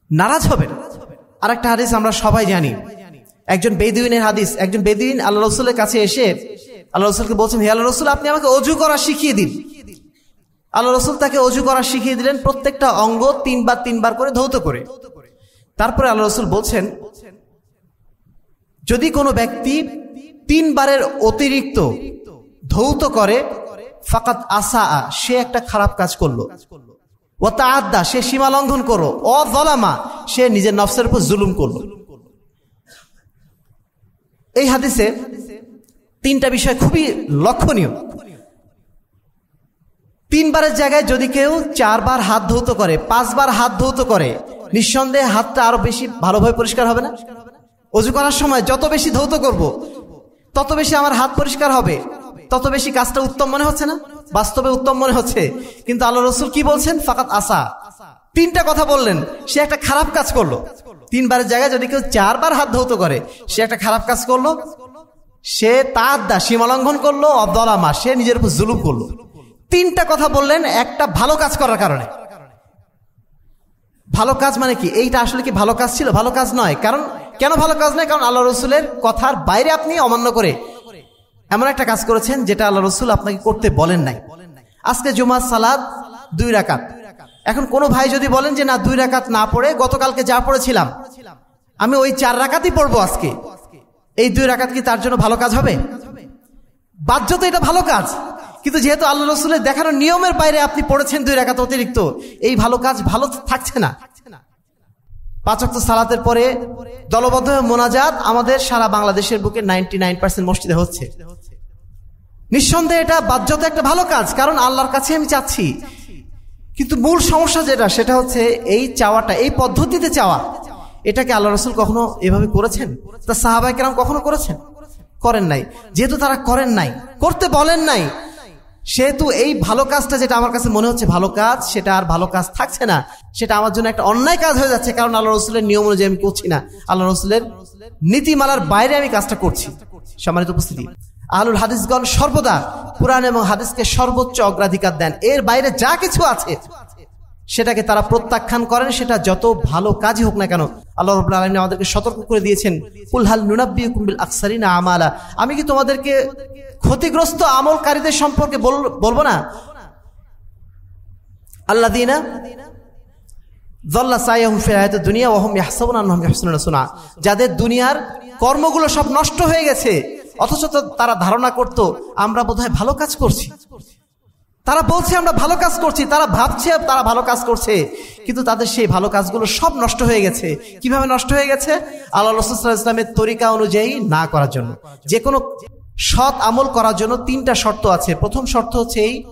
নারাজ হবেন। আর একটা হাদিস আমরা সবাই জানি। একজন বেদুইনের হাদিস, একজন বেদুইন আল্লাহ রসুলের কাছে এসে আল্লাহ রসুলকে বলছেন, হে আল্লাহ রসুল, আপনি আমাকে অজু করা শিখিয়ে দিন। আল্লাহ রসুল তাকে অজু করা শিখিয়ে দিলেন প্রত্যেকটা অঙ্গ তিনবার তিনবার করে ধৌত করে। তারপরে আল্লাহ রসুল বলছেন, যদি কোনো ব্যক্তি তিনবারের অতিরিক্ত ধৌত করে ফাকাত আসা সে একটা খারাপ কাজ করল। ও তা আদা সে সীমা লঙ্ঘন করো অলামা সে নিজের নফসের উপর জুলুম করল। এই হাদিসে তিনটা বিষয় খুবই লক্ষণীয়। তিনবারের জায়গায় যদি কেউ চারবার হাত ধৌত করে, পাঁচবার হাত ধৌত করে, নিঃসন্দেহে হাতটা আরও বেশি ভালোভাবে পরিষ্কার হবে না? অজু করার সময় যত বেশি ধৌত করব। তত বেশি আমার হাত পরিষ্কার হবে। তত বেশি কাজটা উত্তম মনে হচ্ছে না? বাস্তবে উত্তম মনে হচ্ছে। কিন্তু আল্লাহ রসুল কি বলছেন? ফাকাত আসা। তিনটা কথা বললেন। সে একটা খারাপ কাজ করল। তিনবারের জায়গায় যদি কেউ চারবার হাত ধৌত করে, সে একটা খারাপ কাজ করল। সে তার দা সীমালঙ্ঘন করল, অবদলামা। সে নিজের উপর জুলুম করল। তিনটা কথা বললেন, একটা ভালো কাজ করার কারণে। ভালো কাজ মানে কি? এইটা আসলে কি ভালো কাজ ছিল? ভালো কাজ নয়। কারণ, কেন ভালো কাজ নয়? কারণ আল্লাহ রসুলের কথার বাইরে আপনি অমান্য করে এমন একটা কাজ করেছেন যেটা আল্লাহ রসুল আপনাকে করতে বলেন নাই। আজকে জুমার সালাদ, দুই রাকাত। এখন কোনো ভাই যদি বলেন যে, না, দুই রাকাত না পড়ে, গতকালকে যা পড়েছিলাম, আমি ওই চার রাকাতই পড়ব আজকে। এই দুই রাকাত কি তার জন্য ভালো কাজ হবে? বাহ্য তো এটা ভালো কাজ, কিন্তু যেহেতু আল্লাহ রসুলের দেখানো নিয়মের বাইরে আপনি পড়েছেন দুই রাকাত অতিরিক্ত, এই ভালো কাজ ভালো থাকছে না। পাঁচক্ত সালাতের পরে দলবদ্ধ মোনাজাত আমাদের সারা বাংলাদেশের বুকে নাইনটি নাইন পার্সেন্ট মসজিদে হচ্ছে। নিঃসন্দেহে এটা বাধ্যত একটা ভালো কাজ, কারণ আল্লাহর কাছে আমি চাচ্ছি। কিন্তু মূল সমস্যা যেটা, সেটা হচ্ছে এই চাওয়াটা, এই পদ্ধতিতে চাওয়া। এটাকে আল্লাহ রসুল কখনো এভাবে করেছেন? তা সাহাবাই কেরাম কখনো করেছেন? করেন নাই। যেহেতু তারা করেন নাই, করতে বলেন নাই, সেহেতু এই ভালো কাজটা যেটা আমার কাছে মনে হচ্ছে ভালো কাজ, সেটা আর ভালো কাজ থাকছে না। সেটা আমার জন্য একটা অন্যায় কাজ হয়ে যাচ্ছে, কারণ আল্লাহ রসুলের নিয়ম অনুযায়ী আমি করছি না। আল্লাহ রসুলের নীতিমালার বাইরে আমি কাজটা করছি। সম্মানিত উপস্থিতি আহলুল হাদিসগণ সর্বদা কোরআন এবং হাদিসকে সর্বোচ্চ অগ্রাধিকার দেন। এর বাইরে যা কিছু আছে, সেটাকে তারা প্রত্যাখ্যান করেন, সেটা যত ভালো কাজই হোক না কেন, আল্লাহ রবুল্লা আলমিন আমাদেরকে সতর্ক করে দিয়েছেন কুলহাল নুনাব্বি কুম্বিল আকসারিনা আমালা? আমি কি তোমাদেরকে ক্ষতিগ্রস্ত আমলকারীদের সম্পর্কে বলব না? আল্লাহ দিনা দুনিয়া যাদের দুনিয়ার কর্মগুলো সব নষ্ট হয়ে গেছে অথচ তারা ধারণা করত, আমরা বোধহয় ভালো কাজ করছি। তারা বলছে, আমরা ভালো কাজ করছি, তারা ভাবছে, তারা ভালো কাজ করছে। কিন্তু তাদের সেই ভালো কাজগুলো সব নষ্ট হয়ে গেছে। কীভাবে নষ্ট হয়ে গেছে? আল্লাহ রসুল্লাহ ইসলামের তরিকা অনুযায়ী না করার জন্য। যে কোনো সৎ আমল করার জন্য তিনটা শর্ত আছে। প্রথম শর্ত হচ্ছে এই,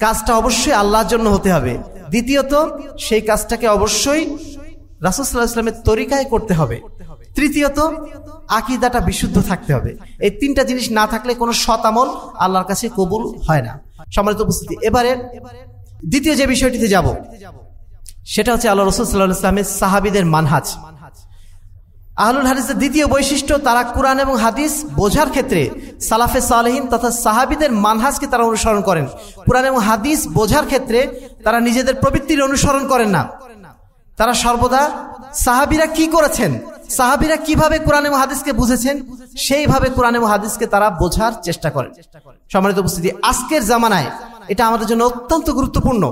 কাজটা অবশ্যই আল্লাহর জন্য হতে হবে। দ্বিতীয়ত, সেই কাজটাকে অবশ্যই রাসুসাল্লাহ ইসলামের তরিকায় করতে হবে। তৃতীয়ত, আকিদাটা বিশুদ্ধ থাকতে হবে। এই তিনটা জিনিস না থাকলে কোনো সৎ আমল আল্লাহর কাছে কবুল হয় না। সম্মানিত উপস্থিতি, এবারে দ্বিতীয় যে বিষয়টিতে যাব, সেটা হচ্ছে আল্লাহ রসুল সাল্লাহ ইসলামের সাহাবিদের মানহাজ। আহলুল হাদিসের দ্বিতীয় বৈশিষ্ট্য, তারা কোরআন এবং হাদিস বোঝার ক্ষেত্রে সালাফে সালেহীন তথা সাহাবিদের মানহাজকে তারা অনুসরণ করেন। কোরআন এবং হাদিস বোঝার ক্ষেত্রে তারা নিজেদের প্রবৃত্তির অনুসরণ করেন না। তারা সর্বদা সাহাবিরা কি করেছেন? সাহাবিরা কীভাবে কোরআন এবং হাদিসকে বুঝেছেন? সেইভাবে কোরআন এবং হাদিসকে তারা বোঝার চেষ্টা করেন। সম্মানিত উপস্থিতি, আজকের জামানায় এটা আমাদের জন্য অত্যন্ত গুরুত্বপূর্ণ।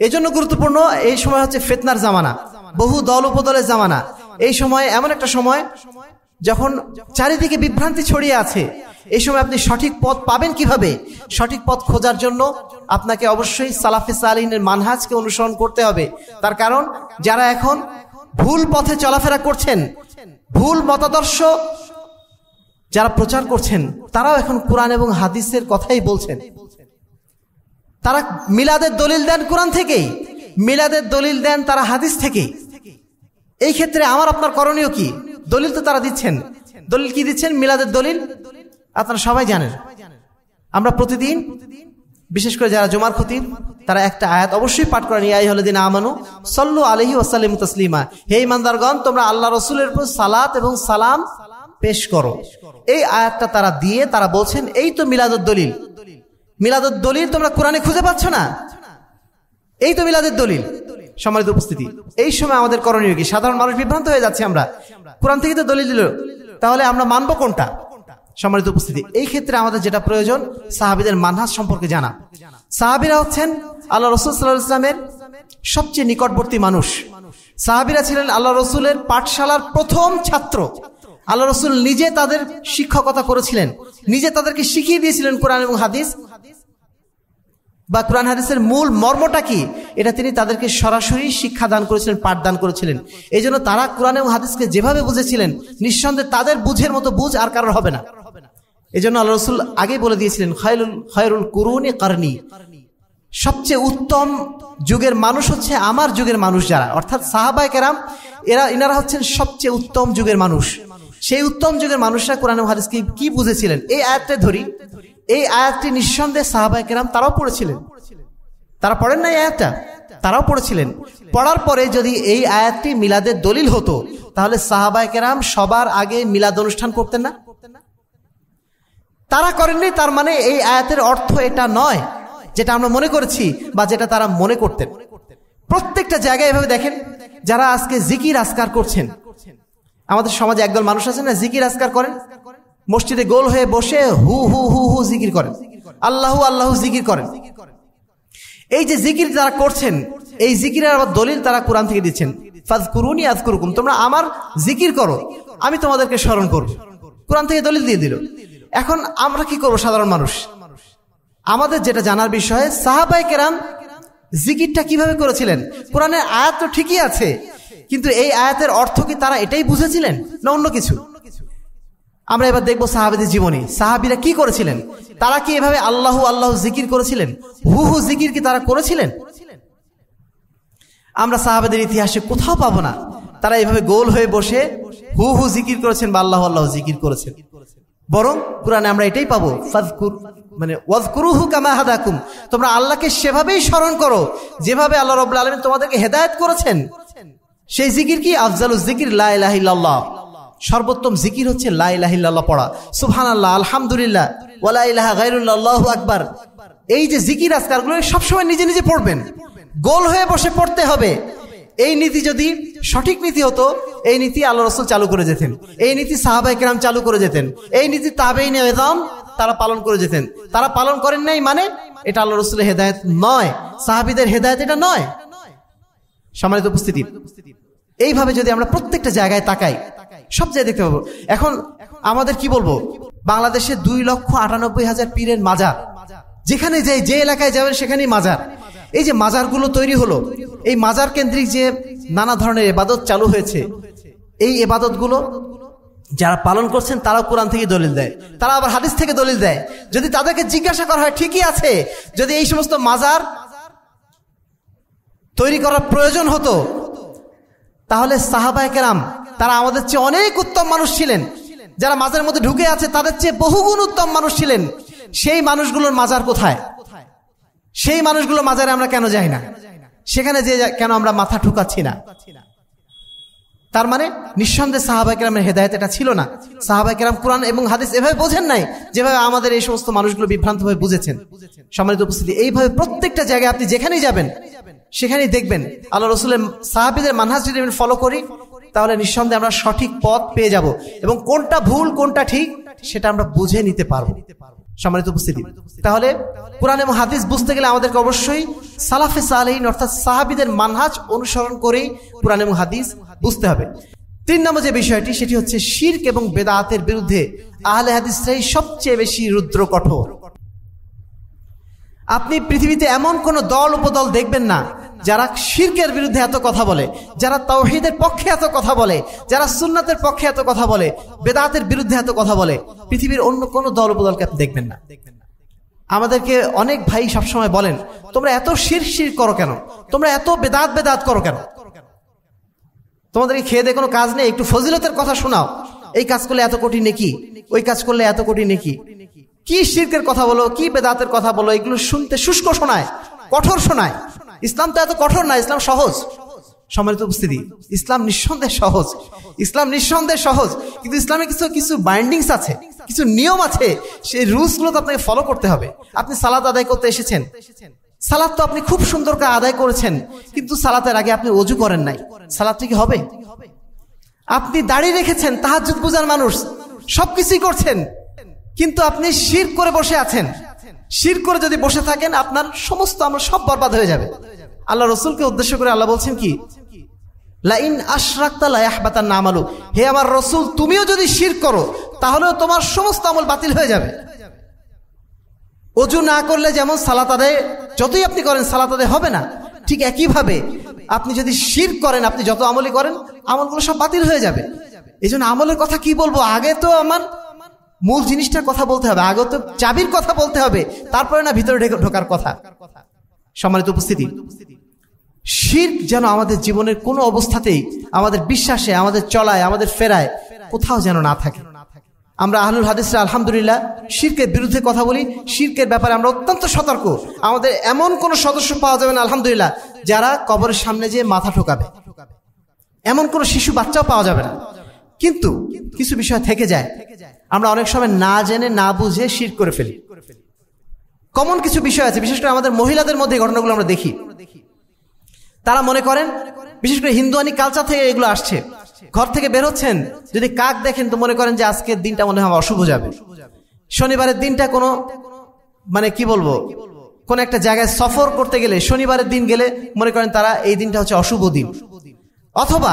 এই জন্য গুরুত্বপূর্ণ এই সময় হচ্ছে ফেতনার জামানা, বহু দল উপদলের জামানা। এই সময়, এমন একটা সময় যখন চারিদিকে বিভ্রান্তি ছড়িয়ে আছে, এই সময় আপনি সঠিক পথ পাবেন কীভাবে? সঠিক পথ খোঁজার জন্য আপনাকে অবশ্যই সালাফে সালিনের মানহাজকে অনুসরণ করতে হবে। তার কারণ, যারা এখন ভুল পথে চলাফেরা করছেন, ভুল মতাদর্শ যারা প্রচার করছেন, তারাও এখন কোরআন এবং হাদিসের কথাই বলছেন। তারা মিলাদের দলিল দেন কোরআন থেকেই, মিলাদের দলিল দেন তারা হাদিস থেকেই। এই ক্ষেত্রে আমার, আপনার করণীয় কি? দলিল তো তারা দিচ্ছেন। দলিল কি দিচ্ছেন? মিলাদের দলিল? আপনারা সবাই জানেন। আমরা প্রতিদিন বিশেষ করে যারা জমার খতিব তারা একটা আয়াত অবশ্যই পাঠ করেন ইয়াই হলে দিন আমানু সল্লু আলহি ওসালিম তসলিমা হে ইমানদারগণ তোমরা আল্লাহ রসুলের উপর সালাত এবং সালাম পেশ করো। এই আয়াতটা তারা দিয়ে, তারা বলছেন, এই তো মিলাদুদ দলিল। মিলাদুদ দলিল তোমরা কোরআনে খুঁজে পাচ্ছ না? এই তো মিলাদের দলিল। সম্মানিত উপস্থিতি, এই সময় আমাদের করণীয় কি? সাধারণ মানুষ বিভ্রান্ত হয়ে যাচ্ছে আমরা। কোরআন থেকে তো দলিল দিল, তাহলে আমরা মানবো কোনটা? সম্মানিত উপস্থিতি। এই ক্ষেত্রে আমাদের যেটা প্রয়োজন, সাহাবিদের মানহাজ সম্পর্কে জানা। সাহাবিরা হচ্ছেন আল্লাহ রসুল সাল্লাহ ইসলামের সবচেয়ে নিকটবর্তী মানুষ। সাহাবিরা ছিলেন আল্লাহ রসুলের পাঠশালার প্রথম ছাত্র। আল্লাহ রসুল নিজে তাদের শিক্ষকতা করেছিলেন। নিজে তাদেরকে শিখিয়ে দিয়েছিলেন কোরআন এবং হাদিস। বা কোরআন হাদিসের মূল মর্মটা কি? এটা তিনি তাদেরকে সরাসরি শিক্ষা দান করেছিলেন, পাঠদান করেছিলেন। এই জন্য তারা কোরআন এবং হাদিসকে যেভাবে বুঝেছিলেন, নিঃসন্দেহে তাদের বুঝের মতো বুঝ আর কারোর হবে না। এই জন্য আল্লাহ রসুল আগে বলে দিয়েছিলেন খয়রুল খয়রুল কুরুনি কারনি। সবচেয়ে উত্তম যুগের মানুষ হচ্ছে আমার যুগের মানুষ যারা। অর্থাৎ সাহাবায় কেরাম, এরা এনারা হচ্ছেন সবচেয়ে উত্তম যুগের মানুষ। সেই উত্তম যুগের মানুষরা কোরআন হাদিসকে কি বুঝেছিলেন? এই আয়াতটা ধরি। এই আয়াতটি নিঃসন্দেহে সাহাবায় কেরাম তারাও পড়েছিলেন। তারা পড়েন না এই আয়াতটা? তারাও পড়েছিলেন। পড়ার পরে যদি এই আয়াতটি মিলাদের দলিল হতো, তাহলে সাহাবায় কেরাম সবার আগে মিলাদ অনুষ্ঠান করতেন না? তারা করেননি, তার মানে এই আয়াতের অর্থ এটা নয় যেটা আমরা মনে করেছি বা যেটা তারা মনে করতেন। প্রত্যেকটা জায়গায় এভাবে দেখেন, যারা আজকে জিকির আসকার করছেন। আমাদের সমাজে একদল মানুষ আছে না, জিকির আসকার করেন? মসজিদে গোল হয়ে বসে হু হু হু হু জিকির করেন। আল্লাহ আল্লাহ জিকির করেন। এই যে জিকির যারা করছেন, এই জিকিরের আবার দলিল তারা কোরআন থেকে দিচ্ছেন। ফাজ কুরুনি আজ কুরুকুম তোমরা আমার জিকির করো, আমি তোমাদেরকে স্মরণ করব। কোরআন থেকে দলিল দিয়ে দিল। এখন আমরা কি করব, সাধারণ মানুষ? আমাদের যেটা জানার বিষয় সাহাবাই কেরাম জিকিরটা কীভাবে করেছিলেন? কোরআনের আয়াত তো ঠিকই আছে, কিন্তু এই আয়াতের অর্থ কি তারা এটাই বুঝেছিলেন না অন্য কিছু? আমরা এবার দেখব সাহাবিদের জীবনী। সাহাবিরা কি করেছিলেন? তারা কি এভাবে আল্লাহ আল্লাহ জিকির করেছিলেন? হু হু জিকির কি তারা করেছিলেন? আমরা সাহাবেদের ইতিহাসে কোথাও পাবো না। তারা এভাবে গোল হয়ে বসে হু হু জিকির করেছেন বা আল্লাহ আল্লাহ জিকির করেছেন। বরং কোরআনে আমরা এটাই পাবো মানে তোমরা আল্লাহকে সেভাবেই স্মরণ করো, যেভাবে আল্লাহ রব্লা আলমিন তোমাদেরকে হেদায়ত করেছেন। সেই জিকির কি? আফজালু জিকির, লা ইলাহা ইল্লাল্লাহ। সর্বোত্তম জিকির হচ্ছে লা ইলাহা ইল্লাল্লাহ পড়া। সুবহানাল্লাহ, আলহামদুলিল্লাহ। ওয়ালা ইলাহা গায়রুল্লাহ, আল্লাহু আকবার। এই যে জিকির আজকারগুলো সবসময় নিজে নিজে পড়বেন। গোল হয়ে বসে পড়তে হবে। এই নীতি যদি সঠিক নীতি হতো, এই নীতি আল্লাহ রসুল চালু করে যেতেন। এই নীতি সাহাবাই কেরাম চালু করে যেতেন। এই নীতি তাবেই নিজাম তারা পালন করে যেতেন। তারা পালন করেন নাই মানে এটা আল্লাহ রসুলের হেদায়ত নয়। সাহাবিদের হেদায়ত এটা নয়। সম্মানিত উপস্থিতি, এইভাবে যদি আমরা প্রত্যেকটা জায়গায় তাকাই, সব জায়গায় দেখতে পাবো। এখন আমাদের কি বলব? বাংলাদেশে দুই লক্ষ আটানব্বই হাজার পীরের মাজার। যেখানে যাই যে এলাকায় যাবেন সেখানেই মাজার। এই যে মাজারগুলো তৈরি হলো, এই মাজার কেন্দ্রিক যে নানা ধরনের এবাদত চালু হয়েছে, এই এবাদতগুলো যারা পালন করছেন তারাও কোরআন থেকে দলিল দেয়। তারা আবার হাদিস থেকে দলিল দেয়। যদি তাদেরকে জিজ্ঞাসা করা হয়, ঠিকই আছে, যদি এই সমস্ত মাজার তৈরি করার প্রয়োজন হতো, তাহলে সাহাবায় কেরাম, তারা আমাদের চেয়ে অনেক উত্তম মানুষ ছিলেন। যারা মাজারের মধ্যে ঢুকে আছে, তাদের চেয়ে বহুগুণ উত্তম মানুষ ছিলেন। সেই মানুষগুলোর মাজার কোথায়? সেই মানুষগুলো মাজারে আমরা কেন যাই না? সেখানে যে কেন আমরা মাথা ঠুকাচ্ছি না? তার মানে নিঃসন্দেহে সাহাবাইকেরামের হেদায়ত এটা ছিল না। সাহাবাইকেরাম কোরআন এবং হাদিস এভাবে বোঝেন নাই, যেভাবে আমাদের এই সমস্ত মানুষগুলো বিভ্রান্ত হয়ে বুঝেছেন। সম্মানিত উপস্থিতি, এইভাবে প্রত্যেকটা জায়গায় আপনি যেখানেই যাবেন, সেখানেই দেখবেন আল্লাহ রসুলের সাহাবিদের মানহাজ যদি আমি ফলো করি, তাহলে নিঃসন্দেহে আমরা সঠিক পথ পেয়ে যাব। এবং কোনটা ভুল, কোনটা ঠিক, সেটা আমরা বুঝে নিতে পারব। সম্মানিত উপস্থিতি। তাহলে কোরআন এবং হাদিস বুঝতে গেলে আমাদেরকে অবশ্যই সালাফে সালেহীন, অর্থাৎ সাহাবিদের মানহাজ অনুসরণ করেই কোরআন এবং হাদিস বুঝতে হবে। তিন নম্বর যে বিষয়টি, সেটি হচ্ছে শির্ক এবং বেদাতের বিরুদ্ধে আহলে হাদিসরাই সবচেয়ে বেশি রুদ্র কঠোর। আপনি পৃথিবীতে এমন কোন দল, উপদল দেখবেন না যারা শির্কের বিরুদ্ধে এত কথা বলে, যারা তাওহিদের পক্ষে এত কথা বলে, যারা সুন্নাতের পক্ষে এত কথা বলে, বেদাতের বিরুদ্ধে এত কথা বলে, পৃথিবীর অন্য কোন দল উপদলকে আপনি দেখবেন না। আমাদেরকে অনেক ভাই সবসময় বলেন, তোমরা এত শির শির করো কেন? তোমরা এত বেদাত বেদাত করো কেন? তোমাদেরকে খেয়ে দিয়ে কোনো কাজ নেই? একটু ফজিলতের কথা শোনাও। এই কাজ করলে এত কোটি নেকি? ওই কাজ করলে এত কোটি নেকি? কি শির্কের কথা বলো, কি বেদাতের কথা বলো, এগুলো শুনতে শুষ্ক শোনায়, কঠোর শোনায়। ইসলাম তো এত কঠোর না, ইসলাম সহজ। সম্মানিত উপস্থিতি, ইসলাম নিঃসন্দেহে সহজ। ইসলাম নিঃসন্দেহে সহজ। কিন্তু ইসলামে কিছু কিছু বাইন্ডিংস আছে, কিছু নিয়ম আছে, সেই রুলসগুলো তো আপনাকে ফলো করতে হবে। আপনি সালাদ আদায় করতে এসেছেন। সালাদ তো আপনি খুব সুন্দর করে আদায় করেছেন, কিন্তু সালাতের আগে আপনি অজু করেন নাই। সালাদটা কি হবে? আপনি দাড়ি রেখেছেন তাহাজুদ বুঝার মানুষ, সবকিছুই করছেন, কিন্তু আপনি শির করে বসে আছেন। শির করে যদি বসে থাকেন, আপনার সমস্ত আমল সব বরবাদ হয়ে যাবে। আল্লাহ রসুলকে উদ্দেশ্য করে আল্লাহ বলছেন কি? লাইন আশরাক্তা লায়াহবাতার নাম আলু হে আমার রসুল, তুমিও যদি শির করো, তাহলেও তোমার সমস্ত আমল বাতিল হয়ে যাবে। অজু না করলে যেমন সালাত আদায়, যতই আপনি করেন, সালাত আদায় হবে না। ঠিক একইভাবে আপনি যদি শির করেন, আপনি যত আমলই করেন, আমলগুলো সব বাতিল হয়ে যাবে। এই আমলের কথা কি বলব? আগে তো আমার মূল জিনিসটার কথা বলতে হবে। আগত চাবির কথা বলতে হবে, তারপরে না ভিতরে ঢোকার কথা। সম্মানিত উপস্থিতি শির যেন আমাদের জীবনের কোনো অবস্থাতেই, আমাদের বিশ্বাসে, আমাদের চলায়, আমাদের ফেরায়, কোথাও যেন না থাকে। আমরা আহলুল হাদিসরা আলহামদুলিল্লাহ শির্কের বিরুদ্ধে কথা বলি, শির্কের ব্যাপারে আমরা অত্যন্ত সতর্ক। আমাদের এমন কোন সদস্য পাওয়া যাবে না, আলহামদুলিল্লাহ, যারা কবরের সামনে যেয়ে মাথা ঠোকাবে। এমন কোন শিশু, বাচ্চাও পাওয়া যাবে না। কিন্তু কিছু বিষয় থেকে যায় আমরা অনেক সময় না জেনে, না বুঝে শির করে ফেলি। কমন কিছু বিষয় আছে, বিশেষ করে আমাদের মহিলাদের মধ্যে ঘটনাগুলো আমরা দেখি। তারা মনে করেন, বিশেষ করে হিন্দুয়ানি কালচার থেকে এগুলো আসছে। ঘর থেকে বের হচ্ছেন, যদি কাক দেখেন তো মনে করেন যে আজকের দিনটা মনে হয় অশুভ যাবে। শনিবারের দিনটা কোনো মানে কি বলব, কোন একটা জায়গায় সফর করতে গেলে, শনিবারের দিন গেলে মনে করেন তারা এই দিনটা হচ্ছে অশুভ দিন। অথবা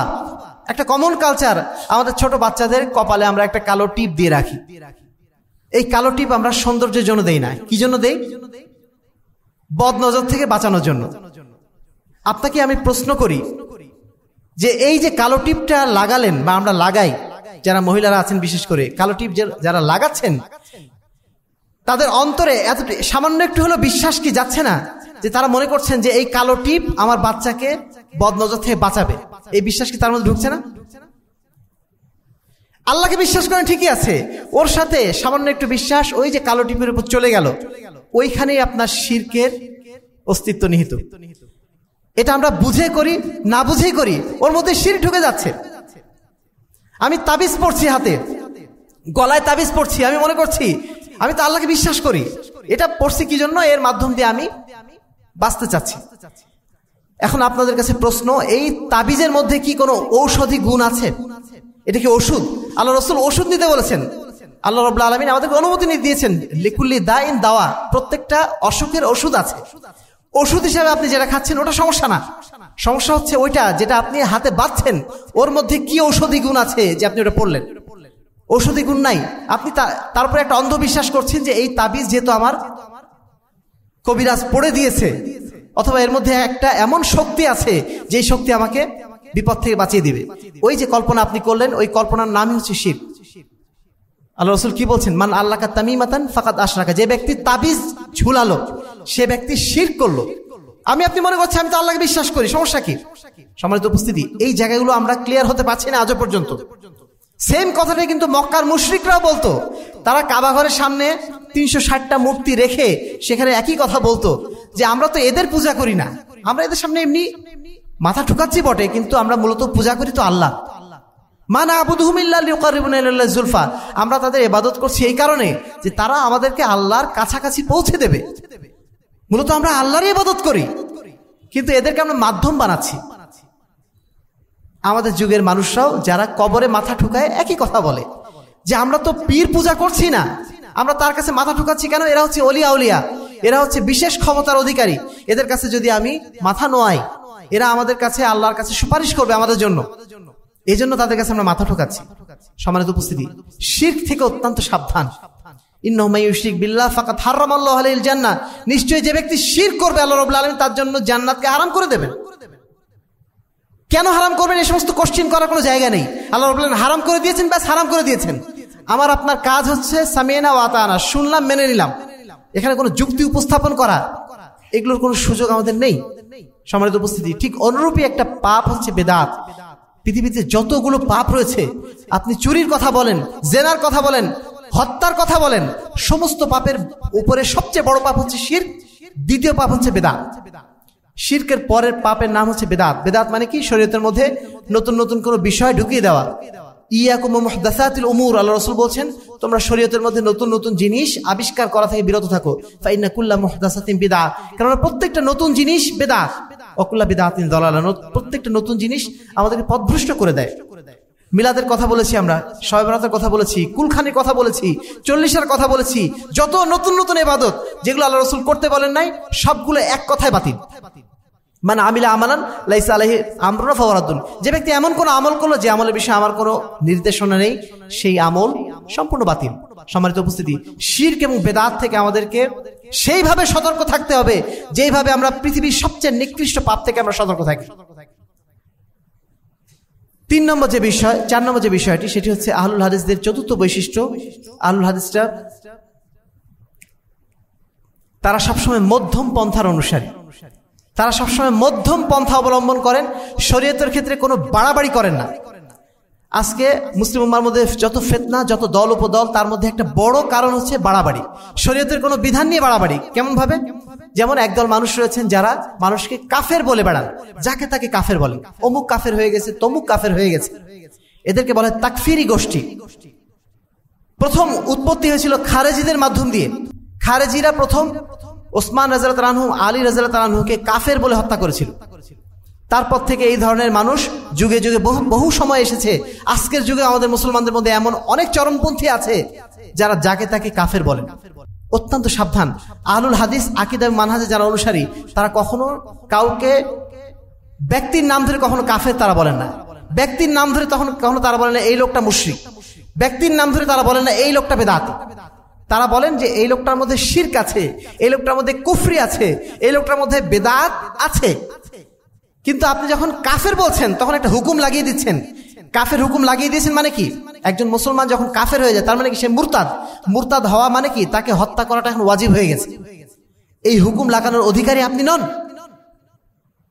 একটা কমন কালচার আমাদের ছোট বাচ্চাদের কপালে আমরা একটা কালো টিপ দিয়ে রাখি। এই কালো টিপ আমরা সৌন্দর্যের জন্য দেই না। কি জন্য দেই? বদ নজর থেকে বাঁচানোর জন্য। আপনাকে আমি প্রশ্ন করি যে এই যে কালো টিপটা লাগালেন বা আমরা লাগাই, যারা মহিলারা আছেন বিশেষ করে, কালো টিপ যারা লাগাচ্ছেন, তাদের অন্তরে এত সামান্য একটু হলো বিশ্বাস কি যাচ্ছে না? যে তারা মনে করছেন যে এই কালো টিপ আমার বাচ্চাকে বদনজর থেকে বাঁচাবে। এই বিশ্বাস কি তার মধ্যে ঢুকছে না? আল্লাহকে বিশ্বাস করেন ঠিকই আছে। ওর সাথে সামান্য একটু বিশ্বাস, ওই যে কালো টিপের উপর চলে গেল। ওইখানেই আপনার শির্কের অস্তিত্ব নিহিত। এটা আমরা বুঝে করি, না বুঝেই করি, ওর মধ্যে শির ঢুকে যাচ্ছে। আমি তাবিজ পড়ছি হাতে। গলায় তাবিজ পড়ছি, আমি মনে করছি, আমি তো আল্লাহকে বিশ্বাস করি। এটা পড়ছি কি জন্য? এর মাধ্যম দিয়ে আমি বাঁচতে চাচ্ছি। এখন আপনাদের কাছে প্রশ্ন, এই তাবিজের মধ্যে কি কোনো ঔষধি গুণ আছে? এটা কি ওষুধ? আল্লাহ রসুল ওষুধ নিতে বলেছেন। আল্লাহ রবাহ আলমিন আমাদেরকে অনুমতি নিয়ে দিয়েছেন, লিকুল্লি দা ইন দাওয়া, প্রত্যেকটা অসুখের ওষুধ আছে। ওষুধ হিসাবে আপনি যেটা খাচ্ছেন, ওটা সমস্যা না। সমস্যা হচ্ছে ওইটা যেটা আপনি হাতে বাঁধছেন, ওর মধ্যে কি ঔষধি গুণ আছে যে আপনি ওটা পড়লেন? ঔষধি গুণ নাই। আপনি তারপরে একটা অন্ধবিশ্বাস করছেন যে এই তাবিজ যেহেতু আমার, কবিরাজ পড়ে দিয়েছে অথবা এর মধ্যে একটা এমন শক্তি আছে যে শক্তি আমাকে বিপদ থেকে বাঁচিয়ে দিবে। ওই যে কল্পনা আপনি করলেন, ওই কল্পনার নামই হচ্ছে শির। আল্লাহ রসুল কি বলছেন? মান আল্লাহ তামিমাতান ফাকাত আশরাকা। যে ব্যক্তি তাবিজ ঝুলালো, সে ব্যক্তি শির করল। আমি আপনি মনে করছি আমি তো আল্লাহকে বিশ্বাস করি, সমস্যা কি? সম্মানিত উপস্থিতি, এই জায়গাগুলো আমরা ক্লিয়ার হতে পারছি না আজও পর্যন্ত। সেম কথাটাই কিন্তু মক্কার মুশরিকরাও বলতো। তারা কাবা ঘরের সামনে তিনশো ষাটটা মূর্তি রেখে সেখানে একই কথা বলতো যে, আমরা তো এদের পূজা করি না। আমরা এদের সামনে এমনি মাথা ঠুকাচ্ছি বটে, কিন্তু আমরা মূলত পূজা করি তো আল্লাহ। মানা আবুদুহুমিল্লা জুলফা। আমরা তাদের এবাদত করছি এই কারণে যে, তারা আমাদেরকে আল্লাহর কাছাকাছি পৌঁছে দেবে। মূলত আমরা আল্লাহরই ইবাদত করি। কিন্তু এদেরকে আমরা মাধ্যম বানাচ্ছি। আমাদের যুগের মানুষরাও যারা কবরে মাথা ঠুকায় একই কথা বলে যে আমরা তো পীর পূজা করছি না। আমরা তার কাছে মাথা ঠুকাচ্ছি কেন? এরা হচ্ছে অলিয়া উলিয়া এরা হচ্ছে বিশেষ ক্ষমতার অধিকারী। এদের কাছে যদি আমি মাথা নোয়াই, এরা আমাদের কাছে আল্লাহর কাছে সুপারিশ করবে আমাদের জন্য। এই জন্য তাদের কাছে আমরা মাথা ঠুকাচ্ছি। সমানিত উপস্থিতি শিখ থেকে অত্যন্ত সাবধান। নিশ্চয়ই যে ব্যক্তি শির করবে আল্লাহ রবুল্লা আলমী তার জন্য জান্নাতকে আরাম করে দেবেন। কেন হারাম করবেন? এই সমস্ত কোশ্চিন করার কোনো জায়গা নেই। আল্লাহ রবুল্লাহ হারাম করে দিয়েছেন, ব্যাস হারাম করে দিয়েছেন। আমার আপনার কাজ হচ্ছে, সামিয়ানা ওয়াতানা শুনলাম, মেনে নিলাম। এখানে কোনো যুক্তি উপস্থাপন করা, এগুলোর কোনো সুযোগ আমাদের নেই। সমানিত উপস্থিতি, ঠিক অনুরূপী একটা পাপ হচ্ছে বেদাত। পৃথিবীতে যতগুলো পাপ রয়েছে, আপনি চুরির কথা বলেন, জেনার কথা বলেন, হত্যার কথা বলেন, সমস্ত পাপের উপরে সবচেয়ে বড় পাপ হচ্ছে শির, দ্বিতীয় পাপ হচ্ছে বেদাত। শির্কের পরের পাপের নাম হচ্ছে বেদাত। বেদাত মানে কি? শরীয়তের মধ্যে নতুন নতুন কোনো বিষয় ঢুকিয়ে দেওয়া। ইয়াকুম মুহদাসাতিল উমুর, আল্লাহ বলছেন, তোমরা শরীয়তের মধ্যে নতুন নতুন জিনিস আবিষ্কার করা থেকে বিরত থাকো। ফাইন্না কুল্লা মুহদাসাতিম বিদা কেননা প্রত্যেকটা নতুন জিনিস বেদাত। অকুল্লা বিদাতিন দলালা। প্রত্যেকটা নতুন জিনিস আমাদেরকে পথভ্রষ্ট করে দেয়। মিলাদের কথা বলেছি আমরা সয়বরাতের কথা বলেছি, কুলখানির কথা বলেছি, চল্লিশের কথা বলেছি, যত নতুন নতুন এবাদত যেগুলো আল্লাহ রসুল করতে বলেন নাই, সবগুলো এক কথায় বাতিল। মানে আমিলা আমালান লাইসা আলহি আমরুনা ফওয়ারাদুন যে ব্যক্তি এমন কোনো আমল করল, যে আমলের বিষয়ে আমার কোনো নির্দেশনা নেই, সেই আমল সম্পূর্ণ বাতিল। সম্মানিত উপস্থিতি, শির্ক এবং বেদাত থেকে আমাদেরকে সেইভাবে সতর্ক থাকতে হবে, যেইভাবে আমরা পৃথিবীর সবচেয়ে নিকৃষ্ট পাপ থেকে আমরা সতর্ক থাকি। তিন নম্বর যে বিষয়, চার নম্বর যে বিষয়টি, সেটি হচ্ছে আহলুল হাদিসদের চতুর্থ বৈশিষ্ট্য। আহলুল হাদিসটা, তারা সবসময় মধ্যম পন্থার অনুসারী। তারা সবসময় মধ্যম পন্থা অবলম্বন করেন, শরীয়তের ক্ষেত্রে কোনো বাড়াবাড়ি করেন না। আজকে মুসলিম উম্মার মধ্যে যত ফেতনা, যত দল, উপদল, তার মধ্যে একটা বড় কারণ হচ্ছে বাড়াবাড়ি। শরীয়তের কোনো বিধান নিয়ে বাড়াবাড়ি কেমন ভাবে যেমন একদল মানুষ রয়েছেন যারা মানুষকে কাফের বলে বেড়ান, যাকে তাকে কাফের বলেন অমুক কাফের হয়ে গেছে, তমুক কাফের হয়ে গেছে। এদেরকে বলে তাকফিরি গোষ্ঠী। প্রথম উৎপত্তি হয়েছিল খারেজিদের মাধ্যম দিয়ে। খারেজিরা প্রথম ওসমান রাজাল তালানহু আলী রাজাল তালানহুকে কাফের বলে হত্যা করেছিল। তারপর থেকে এই ধরনের মানুষ যুগে যুগে বহু বহু সময় এসেছে। আজকের যুগে আমাদের মুসলমানদের মধ্যে এমন অনেক চরমপন্থী আছে, যারা যাকে তাকে কাফের বলেন অত্যন্ত সাবধান। আহলুল হাদিস, আকিদ মানহাজে যারা অনুসারী, তারা কখনো কাউকে ব্যক্তির নাম ধরে কখনো কাফের তারা বলেন না। ব্যক্তির নাম ধরে তখন কখনো তারা বলেন না, এই লোকটা মুশ্রিক। ব্যক্তির নাম ধরে তারা বলেন না, এই লোকটা বেদাত। তারা বলেন যে এই লোকটার মধ্যে শির্ক আছে, এই লোকটার মধ্যে কুফরি আছে, এই লোকটার মধ্যে বেদাত আছে। কিন্তু আপনি যখন কাফের বলছেন, তখন একটা হুকুম লাগিয়ে দিচ্ছেন। কাফের হুকুম লাগিয়ে দিয়েছেন মানে কি? একজন মুসলমান যখন কাফের হয়ে যায়, তার মানে কি? সে মুরতাদ। মুরতাদ হওয়া মানে কি? তাকে হত্যা করাটা এখন ওয়াজিব হয়ে গেছে। এই হুকুম লাগানোর অধিকারী আপনি নন।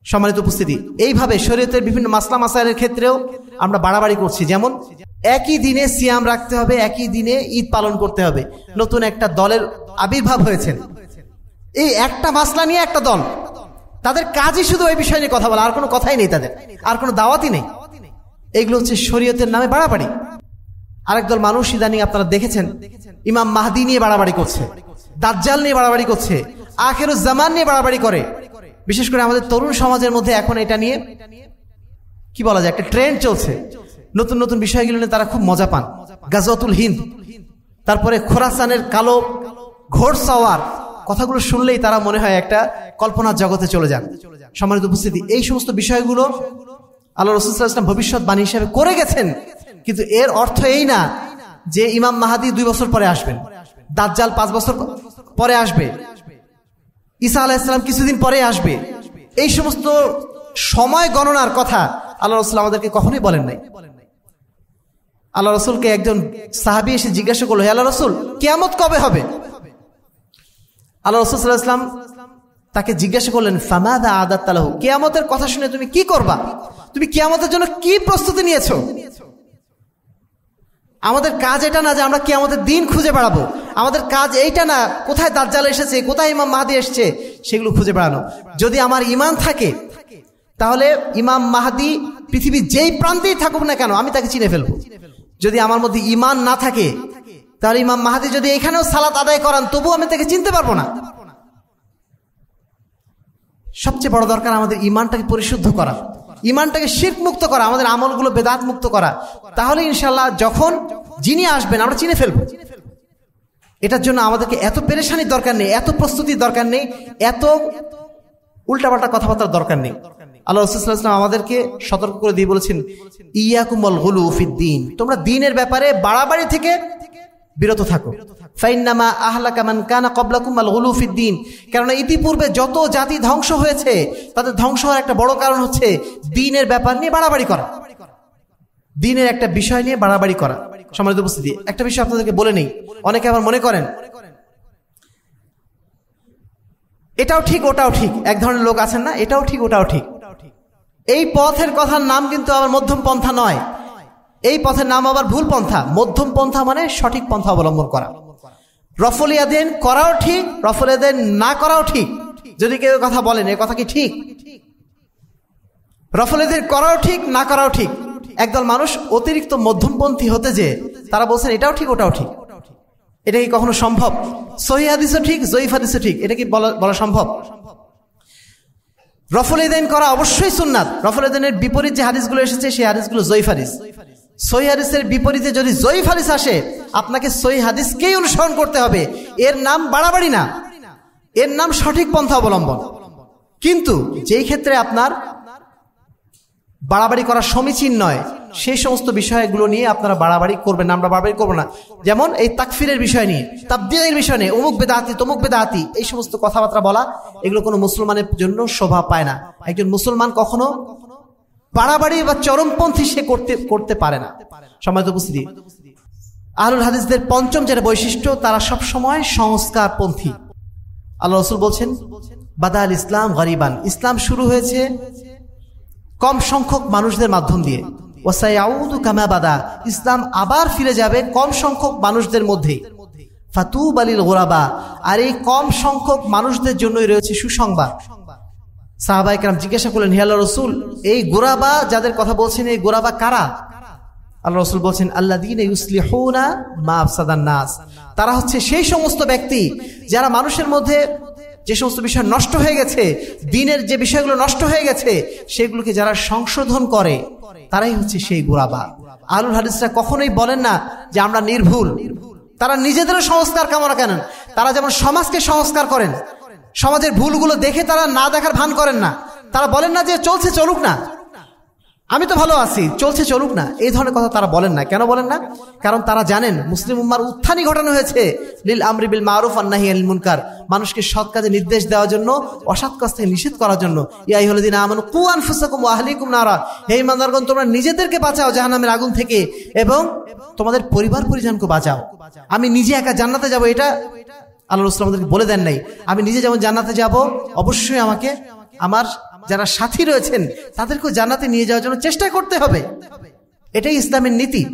সম্মানিত উপস্থিতি, এইভাবে শরীয়তের বিভিন্ন মাসলা মাসাইলের ক্ষেত্রেও আমরা বাড়াবাড়ি করছি। যেমন একই দিনে সিয়াম রাখতে হবে, একই দিনে ঈদ পালন করতে হবে। নতুন একটা দলের আবির্ভাব হয়েছেন। এই একটা মাসলা নিয়ে একটা দল। তাদের কাজই শুধু ওই বিষয় নিয়ে কথা বলা, আর কোনো কথাই নেই তাদের। আর কোনো দাওয়াতই নেই। এগুলো হচ্ছে শরীয়তের নামে বাড়াবাড়ি। আরেক দল মানুষ, ইদানিং আপনারা দেখেছেন, ইমাম মাহদি নিয়ে বাড়াবাড়ি করছে, দাজ্জাল নিয়ে বাড়াবাড়ি করছে, আখেরুজ জামান নিয়ে বাড়াবাড়ি করে। বিশেষ করে আমাদের তরুণ সমাজের মধ্যে এখন এটা নিয়ে কি বলা যায়, একটা ট্রেন্ড চলছে। নতুন নতুন বিষয়গুলো নিয়ে তারা খুব মজা পান। গাজতুল হিন্দ। তারপরে খোরাসানের কালো ঘোর সাওয়ার কথাগুলো শুনলেই তারা মনে হয় একটা কল্পনার জগতে চলে যান। সম্মানিত উপস্থিতি, এই সমস্ত বিষয়গুলো আল্লাহ রসুলাম ভবিষ্যৎবাণী হিসেবে করে গেছেন। কিন্তু এর অর্থ এই না যে ইমাম মাহাদি দুই বছর পরে আসবেন, দাজ্জাল পাঁচ বছর পরে আসবে, ঈসা আলাহিসাম কিছুদিন পরে আসবে। এই সমস্ত সময় গণনার কথা আল্লাহ রসুল আমাদেরকে কখনোই বলেন নাই। আল্লাহ রসুলকে একজন সাহাবি এসে জিজ্ঞাসা করল আল্লাহ রসুল, কেয়ামত কবে হবে? আল্লাহ রসুল ইসলাম তাকে জিজ্ঞাসা করলেন, ফামাদা আদাত তালাহু কেয়ামতের কথা শুনে তুমি কি করবা? তুমি কেয়ামতের জন্য কি প্রস্তুতি নিয়েছো? আমাদের কাজ এটা না যে আমরা কেয়ামতের দিন খুঁজে বেড়াবো। আমাদের কাজ এইটা না, কোথায় দাজ্জাল এসেছে, কোথায় ইমাম মাহাদি এসছে, সেগুলো খুঁজে বেড়ানো। যদি আমার ইমান থাকে, তাহলে ইমাম মাহাদি পৃথিবীর যেই প্রান্তেই থাকুক না কেন, আমি তাকে চিনে ফেলব। যদি আমার মধ্যে ইমান না থাকে, তাহলে ইমাম মাহাদি যদি এখানেও সালাত আদায় করান তবু আমি তাকে চিনতে পারব না। সবচেয়ে বড় দরকার আমাদের ইমানটাকে পরিশুদ্ধ করা ইমানটাকে শির্ক মুক্ত করা, আমাদের আমলগুলো বেদাত মুক্ত করা। তাহলে ইনশাল্লাহ যখন যিনি আসবেন, আমরা চিনে ফেলব। এটার জন্য আমাদেরকে এত পেরেশানির দরকার নেই, এত প্রস্তুতির দরকার নেই, এত উল্টাপাল্টা কথাবার্তার দরকার নেই। আল্লাহ রসুলাম আমাদেরকে সতর্ক করে দিয়ে বলেছেন ইয়াকুমল গুলু দিন। তোমরা দিনের ব্যাপারে বাড়াবাড়ি থেকে বিরত থাকো। ফাইন্নামা আহলা কামান কানা কবলাকুমাল গুলুফিদ্দিন কেননা ইতিপূর্বে যত জাতি ধ্বংস হয়েছে, তাদের ধ্বংস হওয়ার একটা বড় কারণ হচ্ছে দিনের ব্যাপার নিয়ে বাড়াবাড়ি করা। দিনের একটা বিষয় নিয়ে বাড়াবাড়ি করা। সমাজ উপস্থিতি, একটা বিষয় আপনাদেরকে বলে নেই। অনেকে আবার মনে করেন, এটাও ঠিক, ওটাও ঠিক। এক ধরনের লোক আছেন না, এটাও ঠিক, ওটাও ঠিক। এই পথের কথার নাম কিন্তু আবার মধ্যম পন্থা নয়। এই পথের নাম আবার ভুল পন্থা। মধ্যম পন্থা মানে সঠিক পন্থা অবলম্বন করা। রফলিয়াদেন করাও ঠিক রফলিয়াদেন না করাও ঠিক। যদি কেউ কথা বলেন, এ কথা কি ঠিক? রফলিয়াদের করাও ঠিক, না করাও ঠিক। একদল মানুষ অতিরিক্ত মধ্যমপন্থী হতে যে, তারা বলছেন এটাও ঠিক, ওটাও ঠিক। এটা কি কখনো সম্ভব? সহি ঠিক, জয়ীফ হাদিসও ঠিক। এটা কি বলা বলা সম্ভব? রফল এদাইন করা অবশ্যই সুননাথ রফল এদাইনের বিপরীত যে হাদিসগুলো এসেছে, সেই হাদিসগুলো জয়ীফ হাদিস। সই হাদিসের বিপরীতে যদি হাদিস আসে, আপনাকে সই হাদিসকেই অনুসরণ করতে হবে। এর নাম বাড়াবাড়ি না। এর নাম সঠিক পন্থা অবলম্বন। কিন্তু যেই ক্ষেত্রে আপনার বাড়াবাড়ি করা সমীচীন নয় সেই সমস্ত বিষয়গুলো নিয়ে আপনারা বাড়াবাড়ি করবেন আমরা বাড়াবাড়ি করব না। যেমন এই তাকফিরের বিষয় নিয়ে তাবদিয়ের বিষয় নিয়ে, অমুক বেদাহাতি তমুক বেদাহাতি এই সমস্ত কথাবার্তা বলা, এগুলো কোনো মুসলমানের জন্য শোভা পায় না। একজন মুসলমান কখনো বাড়াবাড়ি বা চরমপন্থী সে করতে করতে পারে না। সময় উপস্থিতি, আহলুল হাদিসদের পঞ্চম যেটা বৈশিষ্ট্য, তারা সব সময় সংস্কারপন্থী। আল্লাহ রসুল বলছেন, বাদাল ইসলাম গরিবান। ইসলাম শুরু হয়েছে কম সংখ্যক মানুষদের মাধ্যম দিয়ে। ওসাইয়াউদু কামা বাদা ইসলাম আবার ফিরে যাবে কম সংখ্যক মানুষদের মধ্যে। ফাতু বালিল গোরাবা। আর এই কম সংখ্যক মানুষদের জন্যই রয়েছে সুসংবাদ। সাহাবাইকরাম জিজ্ঞাসা করলেন হিয়াল্লা রসুল, এই গোরাবা যাদের কথা বলছেন, এই গোরাবা কারা? আল্লাহ রসুল বলছেন আল্লাহ দিন নাস। তারা হচ্ছে সেই সমস্ত ব্যক্তি যারা মানুষের মধ্যে যে সমস্ত বিষয় নষ্ট হয়ে গেছে, দিনের যে বিষয়গুলো নষ্ট হয়ে গেছে, সেগুলোকে যারা সংশোধন করে, তারাই হচ্ছে সেই গোড়াবা আলুল হাদিসরা কখনোই বলেন না যে আমরা নির্ভুল। তারা নিজেদেরও সংস্কার কামনা কেন তারা যেমন সমাজকে সংস্কার করেন, সমাজের ভুলগুলো দেখে তারা না দেখার ভান করেন না। তারা বলেন না যে চলছে চলুক না। আমি তো ভালো আছি, চলছে চলুক না। এই ধরনের কথা তারা বলেন না। কেন বলেন না? কারণ তারা জানেন, মুসলিম উম্মার উত্থানই ঘটানো হয়েছে। লীল আমরি বিল মারুফ আন্নাহি আল মুনকার। মানুষকে সৎ কাজে নির্দেশ দেওয়ার জন্য, অসৎ কাজ থেকে নিষেধ করার জন্য। ইয়াই হল দিন আমন, কু আনফুসাকুম আহলিকুম নারা। হে ইমানদারগণ, তোমরা নিজেদেরকে বাঁচাও জাহান্নামের আগুন থেকে এবং তোমাদের পরিবার পরিজনকে বাঁচাও। আমি নিজে একা জান্নাতে যাব, এটা আল্লাহ রসুল আমাদেরকে বলে দেন নাই। আমি নিজে যেমন জান্নাতে যাব, অবশ্যই আমাকে আমার যারা সাথী রয়েছেন, তাদেরকেও জান্নাতে নিয়ে যাওয়ার জন্য চেষ্টা করতে হবে। এটাই ইসলামের নীতি।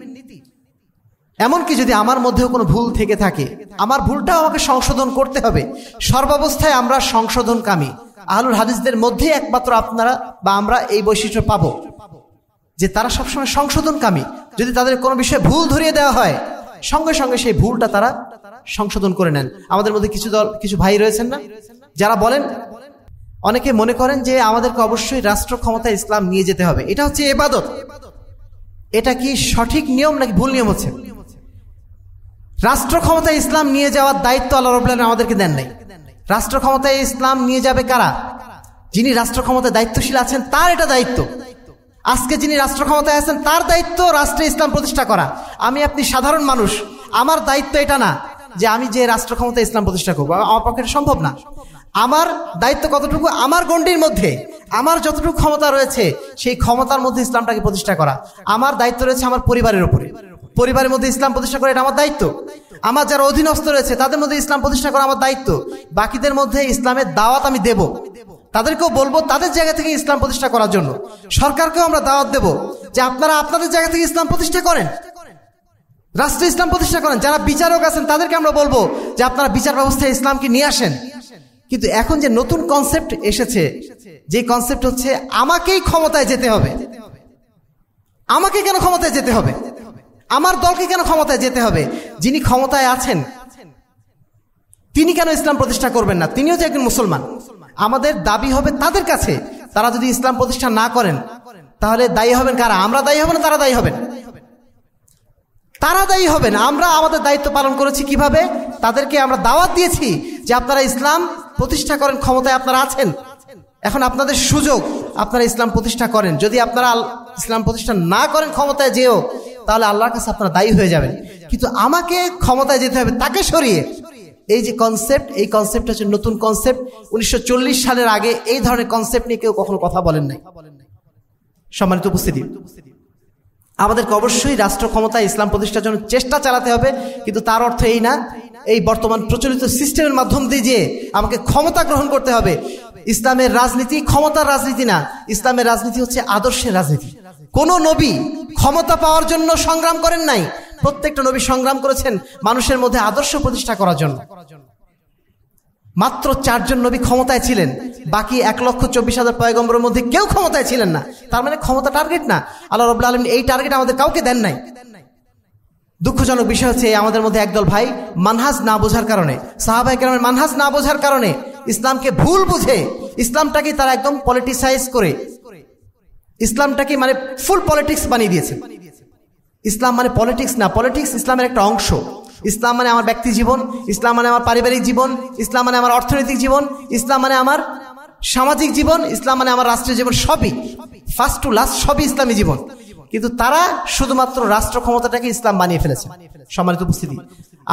এমনকি যদি আমার মধ্যেও কোনো ভুল থেকে থাকে, আমার ভুলটাও আমাকে সংশোধন করতে হবে। সর্বাবস্থায় আমরা সংশোধনকামী। আহলুল হাদিসদের মধ্যে একমাত্র আপনারা বা আমরা এই বৈশিষ্ট্য পাবো। যে তারা সবসময় সংশোধনকামী। যদি তাদের কোনো বিষয়ে ভুল ধরিয়ে দেওয়া হয়, সঙ্গে সঙ্গে সেই ভুলটা তারা সংশোধন করে নেন। আমাদের মধ্যে কিছু দল, কিছু ভাই রয়েছেন না? যারা বলেন অনেকে মনে করেন যে আমাদেরকে অবশ্যই রাষ্ট্র ক্ষমতা ইসলাম নিয়ে যেতে হবে। এটা হচ্ছে এবাদত। এটা কি সঠিক নিয়ম নাকি ভুল নিয়ম হচ্ছে? রাষ্ট্র ক্ষমতায় ইসলাম নিয়ে যাওয়ার দায়িত্ব আল্লাহ রবুল্লাহ আমাদেরকে দেন নাই। রাষ্ট্র ক্ষমতায় ইসলাম নিয়ে যাবে কারা? যিনি রাষ্ট্র ক্ষমতায় দায়িত্বশীল আছেন, তার এটা দায়িত্ব। আজকে যিনি রাষ্ট্র ক্ষমতায় আছেন, তার দায়িত্ব রাষ্ট্রে ইসলাম প্রতিষ্ঠা করা। আমি আপনি সাধারণ মানুষ, আমার দায়িত্ব এটা না যে আমি যে রাষ্ট্র ক্ষমতায় ইসলাম প্রতিষ্ঠা করব। আমার পক্ষে সম্ভব না। আমার দায়িত্ব কতটুকু? আমার গণ্ডির মধ্যে। আমার যতটুকু ক্ষমতা রয়েছে, সেই ক্ষমতার মধ্যে ইসলামটাকে প্রতিষ্ঠা করা। আমার দায়িত্ব রয়েছে আমার পরিবারের উপরে। পরিবারের মধ্যে ইসলাম প্রতিষ্ঠা করা, এটা আমার দায়িত্ব। আমার যারা অধীনস্থ রয়েছে, তাদের মধ্যে ইসলাম প্রতিষ্ঠা করা আমার দায়িত্ব। বাকিদের মধ্যে ইসলামের দাওয়াত আমি দেব। তাদেরকেও বলব, তাদের জায়গা থেকে ইসলাম প্রতিষ্ঠা করার জন্য। সরকারকেও আমরা দাওয়াত দেব যে আপনারা আপনাদের জায়গা থেকে ইসলাম প্রতিষ্ঠা করেন। রাষ্ট্রে ইসলাম প্রতিষ্ঠা করেন। যারা বিচারক আছেন, তাদেরকে আমরা বলব যে আপনারা বিচার ব্যবস্থায় ইসলামকে নিয়ে আসেন। কিন্তু এখন যে নতুন কনসেপ্ট এসেছে যে কনসেপ্ট হচ্ছে আমাকেই ক্ষমতায় যেতে হবে। আমাকে কেন ক্ষমতায় যেতে হবে? আমার দলকে কেন ক্ষমতায় যেতে হবে? যিনি ক্ষমতায় আছেন, তিনি কেন ইসলাম প্রতিষ্ঠা করবেন না? তিনিও যে একজন মুসলমান। আমাদের দাবি হবে তাদের কাছে। তারা যদি ইসলাম প্রতিষ্ঠা না করেন, তাহলে দায়ী হবেন কারা? আমরা দায়ী হবেন তারা দায়ী হবেন? তারা দায়ী হবেন। আমরা আমাদের দায়িত্ব পালন করেছি কীভাবে? তাদেরকে আমরা দাওয়াত দিয়েছি যে আপনারা ইসলাম প্রতিষ্ঠা করেন ক্ষমতায় আপনারা আছেন। এখন আপনাদের সুযোগ, আপনারা ইসলাম প্রতিষ্ঠা করেন। যদি আপনারা ইসলাম প্রতিষ্ঠা না করেন ক্ষমতায় যেও, তাহলে আল্লাহর কাছে আপনারা দায়ী হয়ে যাবেন। কিন্তু আমাকে ক্ষমতায় যেতে হবে তাকে সরিয়ে। এই যে কনসেপ্ট এই কনসেপ্ট হচ্ছে নতুন কনসেপ্ট উনিশশো চল্লিশ সালের আগে এই ধরনের কনসেপ্ট নিয়ে কেউ কখনো কথা বলেন নাই। সম্মানিত উপস্থিতি। আমাদেরকে অবশ্যই রাষ্ট্র ক্ষমতায় ইসলাম প্রতিষ্ঠার জন্য চেষ্টা চালাতে হবে, কিন্তু তার অর্থ এই না এই বর্তমান প্রচলিত সিস্টেমের মাধ্যম দিয়ে যে আমাকে ক্ষমতা গ্রহণ করতে হবে, ইসলামের রাজনীতি ক্ষমতার রাজনীতি না, ইসলামের রাজনীতি হচ্ছে আদর্শের রাজনীতি। কোন নবী ক্ষমতা পাওয়ার জন্য সংগ্রাম করেন নাই, প্রত্যেকটা নবী সংগ্রাম করেছেন মানুষের মধ্যে আদর্শ প্রতিষ্ঠা করার জন্য। মাত্র চারজন নবী ক্ষমতায় ছিলেন, বাকি এক লক্ষ চব্বিশ হাজার পয়গম্বরের মধ্যে কেউ ক্ষমতায় ছিলেন না। তার মানে ক্ষমতা টার্গেট না। আল্লাহ রবাহ আলম এই টার্গেট আমাদের কাউকে দেন নাই। দুঃখজনক বিষয় হচ্ছে, আমাদের মধ্যে একদল ভাই মানহাজ না বোঝার কারণে সাহাবাই কেরামের মানহাজ না বোঝার কারণে ইসলামকে ভুল বুঝে, ইসলামটাকে তারা একদম পলিটিসাইজ করে, ইসলামটাকে মানে ফুল পলিটিক্স বানিয়ে দিয়েছে। ইসলাম মানে পলিটিক্স না পলিটিক্স ইসলামের একটা অংশ। ইসলাম মানে আমার ব্যক্তি জীবন, ইসলাম মানে আমার পারিবারিক জীবন, ইসলাম মানে আমার অর্থনৈতিক জীবন, ইসলাম মানে আমার সামাজিক জীবন, ইসলাম মানে আমার রাষ্ট্রীয় জীবন, সবই ফার্স্ট টু লাস্ট সবই ইসলামী জীবন। কিন্তু তারা শুধুমাত্র রাষ্ট্র ক্ষমতাটাকে ইসলাম বানিয়ে ফেলেছে। সম্মানিত উপস্থিতি,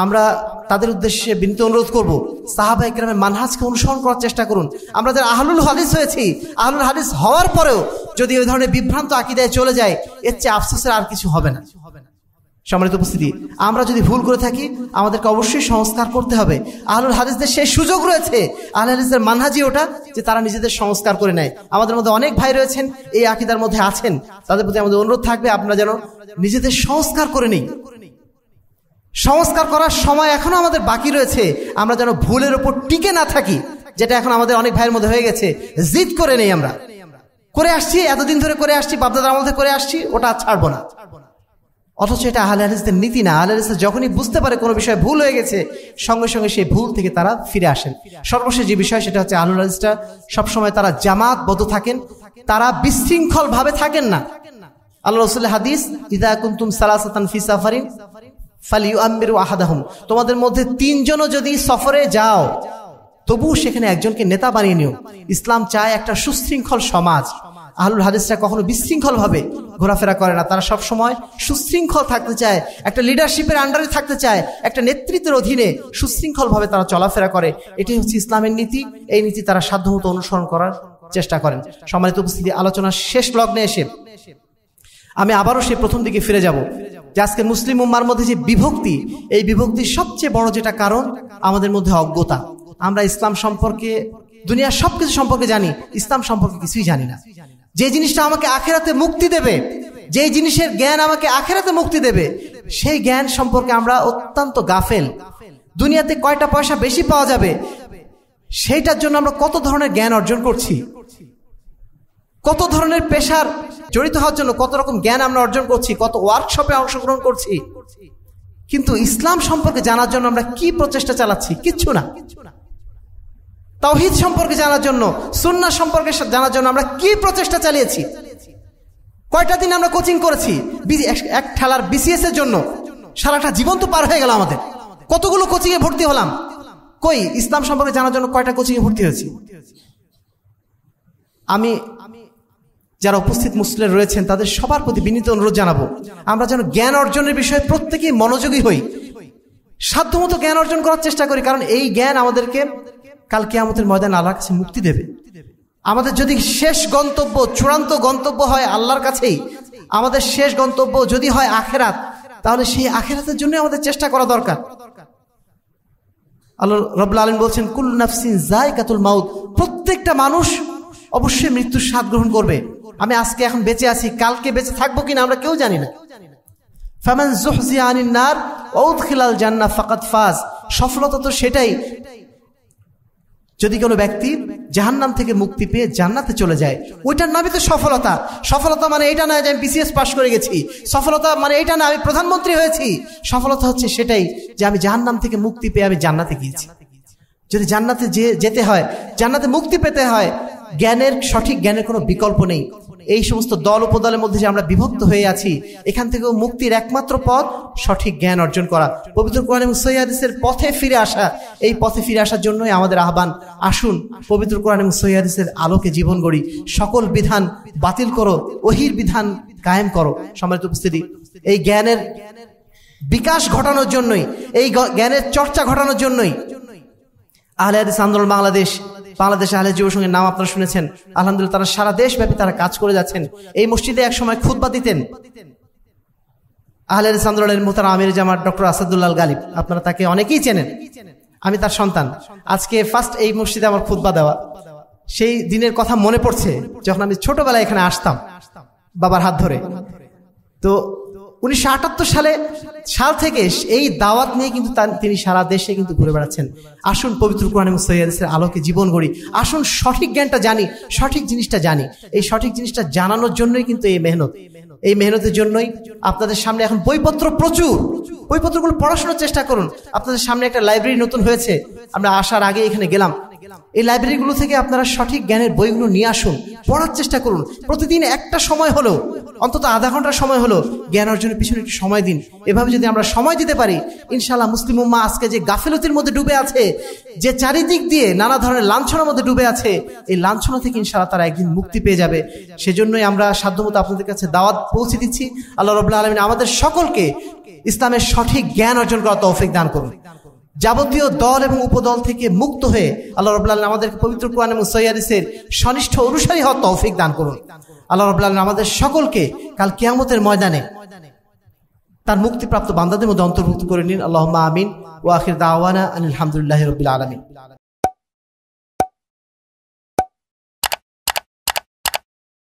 আমরা তাদের উদ্দেশ্যে বিনীত অনুরোধ করব, সাহাবা ইকরামের মানহাজকে অনুসরণ করার চেষ্টা করুন। আমরা যারা আহলুল হাদিস হয়েছি, আহলুল হাদিস হওয়ার পরেও যদি ওই ধরনের বিভ্রান্ত আকিদায় চলে যায়, এর চেয়ে আফসোসের আর কিছু হবে না। সম্মানিত উপস্থিতি, আমরা যদি ভুল করে থাকি, আমাদেরকে অবশ্যই সংস্কার করতে হবে। আহলুল হাদিসদের সেই সুযোগ রয়েছে আহল হাদিসদের মানহাজি ওটা, যে তারা নিজেদের সংস্কার করে নেয়। আমাদের মধ্যে অনেক ভাই রয়েছেন, এই আকিদার মধ্যে আছেন। তাদের প্রতি আমাদের অনুরোধ থাকবে, আপনারা যেন নিজেদের সংস্কার করে নেই। সংস্কার করার সময় এখনও আমাদের বাকি রয়েছে, আমরা যেন ভুলের ওপর টিকে না থাকি, যেটা এখন আমাদের অনেক ভাইয়ের মধ্যে হয়ে গেছে। জিদ করে নেই আমরা। করে আসছি, এতদিন ধরে করে আসছি, বাপদাদার মধ্যে করে আসছি, ওটা ছাড়বো না। অথচ এটা আহলে হাদিসদের নীতি না। আহলে হাদিস যখনই বুঝতে পারে কোনো বিষয় ভুল হয়ে গেছে, সঙ্গে সঙ্গে সেই ভুল থেকে তারা ফিরে আসেন। সর্বশেষ যে বিষয় সেটা হচ্ছে আহলুল হাদিসটা, সবসময় তারা জামাতবদ্ধ থাকেন, তারা বিশৃঙ্খল ভাবে থাকেন না। আল্লাহ রসুল হাদিস, ইদা কুন্তুম সালাসাতান ফি সাফারিন ফালিউ আমিরু আহাদাহুম। তোমাদের মধ্যে তিনজনও যদি সফরে যাও তবু সেখানে একজনকে নেতা বানিয়ে নিও। ইসলাম চায় একটা সুশৃঙ্খল সমাজ। আহলুল হাদিসরা কখনো বিশৃঙ্খলভাবে ঘোরাফেরা করে না। তারা সব সময় সুশৃঙ্খল থাকতে চায়, একটা লিডারশিপের আন্ডারে থাকতে চায়, একটা নেতৃত্বের অধীনে সুশৃঙ্খলভাবে তারা চলাফেরা করে। এটি হচ্ছে ইসলামের নীতি। এই নীতি তারা সাধ্যমতো অনুসরণ করার চেষ্টা করেন। সম্মানিত উপস্থিতি, আলোচনার শেষ লগ্নে এসে আমি আবারও সেই প্রথম দিকে ফিরে যাব, যে আজকে মুসলিম উম্মার মধ্যে যে বিভক্তি, এই বিভক্তির সবচেয়ে বড় যেটা কারণ, আমাদের মধ্যে অজ্ঞতা। আমরা ইসলাম সম্পর্কে, দুনিয়ার সবকিছু সম্পর্কে জানি, ইসলাম সম্পর্কে কিছুই জানি না। যে জিনিসটা আমাকে আখেরাতে মুক্তি দেবে, যে জিনিসের জ্ঞান আমাকে আখেরাতে মুক্তি দেবে, সেই জ্ঞান সম্পর্কে আমরা অত্যন্ত গাফেল। দুনিয়াতে কয়টা পয়সা বেশি পাওয়া যাবে, সেইটার জন্য আমরা কত ধরনের জ্ঞান অর্জন করছি? কত ধরনের পেশার জড়িত হওয়ার জন্য কত রকম জ্ঞান আমরা অর্জন করছি, কত ওয়ার্কশপে অংশগ্রহণ করছি? কিন্তু ইসলাম সম্পর্কে জানার জন্য আমরা কি প্রচেষ্টা চালাচ্ছি? কিচ্ছু না। তাওহিদ সম্পর্কে জানার জন্য সুন্না সম্পর্কে জানার জন্য আমরা কি প্রচেষ্টা চালিয়েছি? কয়টা দিন আমরা কোচিং করেছি? এক ঠেলার বিসিএস এর জন্য। সারাটা জীবন তো পার হয়ে গেল আমাদের। কতগুলো কোচিং এ ভর্তি হলাম? কই, ইসলাম সম্পর্কে জানার জন্য কয়টা কোচিং এ ভর্তি হয়েছি? আমি, যারা উপস্থিত মুসলিম রয়েছেন, তাদের সবার প্রতি বিনীত অনুরোধ জানাব। আমরা যেন জ্ঞান অর্জনের বিষয়ে প্রত্যেকেই মনোযোগী হই। সাধ্যমতো জ্ঞান অর্জন করার চেষ্টা করি, কারণ এই জ্ঞান আমাদেরকে কাল কেয়ামতের ময়দান আল্লাহর কাছে মুক্তি দেবে। আমাদের যদি শেষ গন্তব্য, চূড়ান্ত গন্তব্য হয় আল্লাহর কাছেই, আমাদের শেষ গন্তব্য যদি হয় আখেরাত, তাহলে সেই আখেরাতের জন্য আমাদের চেষ্টা করা দরকার। আল্লাহ রব্লা আলম বলছেন কুল নাফসিন জায়কাতুল মাউত। প্রত্যেকটা মানুষ অবশ্যই মৃত্যুর স্বাদ গ্রহণ করবে। আমি আজকে এখন বেঁচে আছি, কালকে বেঁচে থাকব কিনা আমরা কেউ জানি না। ফামান জুহজি আনিন নার খিলাল জান্না ফাকাত ফাজ। সফলতা তো সেটাই। যদি কোনো ব্যক্তি জাহান্নাম থেকে মুক্তি পেয়ে জান্নাতে চলে যায়, ওইটার নামই তো সফলতা। সফলতা মানে এটা না যে আমি বিসিএস পাশ করে গেছি। সফলতা মানে এটা না আমি প্রধানমন্ত্রী হয়েছি। সফলতা হচ্ছে সেটাই যে আমি জাহান্নাম থেকে মুক্তি পেয়ে আমি জান্নাতে গিয়েছি। যদি জান্নাতে যে যেতে হয়, জান্নাতে মুক্তি পেতে হয়, জ্ঞানের সঠিক জ্ঞানের কোনো বিকল্প নেই। এই সমস্ত দল উপদলের মধ্যে যে আমরা বিভক্ত হয়ে আছি, এখান থেকেও মুক্তির একমাত্র পথ সঠিক জ্ঞান অর্জন করা। পবিত্র কোরআন এবং সৈয়াদিসের পথে ফিরে আসা, এই পথে ফিরে আসার জন্যই আমাদের আহ্বান, আসুন পবিত্র কোরআন এবং সৈয়াদিসের আলোকে জীবন গড়ি, সকল বিধান বাতিল করো ওহির বিধান কায়েম করো। সম্মানিত উপস্থিতি, এই জ্ঞানের বিকাশ ঘটানোর জন্যই, এই জ্ঞানের চর্চা ঘটানোর জন্যই আহলে আন্দোলন বাংলাদেশ বাংলাদেশ আহলে যুব সঙ্গে নাম আপনারা শুনেছেন। আলহামদুলিল্লাহ, তারা সারা দেশব্যাপী তারা কাজ করে যাচ্ছেন। এই মসজিদে এক সময় খুদ্া দিতেন। আহলে হাদিস আন্দোলনের মোতারা আমির জামার ডক্টর আসাদুল্লাহ গালিব, আপনারা তাকে অনেকেই চেনেন। আমি তার সন্তান। আজকে ফার্স্ট এই মসজিদে আমার খুদ্া দেওয়া। সেই দিনের কথা মনে পড়ছে, যখন আমি ছোটবেলায় এখানে আসতাম, বাবার হাত ধরে। তো উনিশশো সালে, সাল থেকে এই দাওয়াত নিয়ে কিন্তু তিনি সারা দেশে কিন্তু ঘুরে বেড়াচ্ছেন। আসুন পবিত্র কোরআন এবং সৈয়াদের আলোকে জীবন গড়ি। আসুন সঠিক জ্ঞানটা জানি, সঠিক জিনিসটা জানি। এই সঠিক জিনিসটা জানানোর জন্যই কিন্তু এই মেহনত। এই মেহনতের জন্যই আপনাদের সামনে এখন বইপত্র প্রচুর। বইপত্রগুলো পড়াশোনার চেষ্টা করুন। আপনাদের সামনে একটা লাইব্রেরি নতুন হয়েছে। আমরা আসার আগে এখানে গেলাম। এই লাইব্রেরিগুলো থেকে আপনারা সঠিক জ্ঞানের বইগুলো নিয়ে আসুন, পড়ার চেষ্টা করুন। প্রতিদিন একটা সময় হলো অন্তত আধা ঘণ্টার সময় হলো জ্ঞান অর্জনের পিছনে একটু সময় দিন। এভাবে যদি আমরা সময় দিতে পারি ইনশাল্লাহ মুসলিম উম্মা আজকে যে গাফিলতির মধ্যে ডুবে আছে, যে চারিদিক দিয়ে নানা ধরনের লাঞ্ছনার মধ্যে ডুবে আছে, এই লাঞ্ছনা থেকে ইনশাল্লাহ তারা একদিন মুক্তি পেয়ে যাবে। সেজন্যই আমরা সাধ্যমতো আপনাদের কাছে দাওয়াত পৌঁছে দিচ্ছি। আল্লাহ রবুল্লা আলমিন আমাদের সকলকে ইসলামের সঠিক জ্ঞান অর্জন করা তৌফিক দান করুন। যাবতীয় দল এবং উপদল থেকে মুক্ত হয়ে আল্লাহ রবাহ আমাদেরকে পবিত্র কোরআন এবং সৈয়াদিসের সনিষ্ঠ অনুসারী হওয়ার তৌফিক দান করুন। আল্লাহ রবাহ আমাদের সকলকে কাল কিয়ামতের ময়দানে তার মুক্তিপ্রাপ্ত বান্দাদের মধ্যে অন্তর্ভুক্ত করে নিন। আল্লাহ আমিন। ওয়াখির দাওয়ানা আলহামদুলিল্লাহ রবিল আলমিন।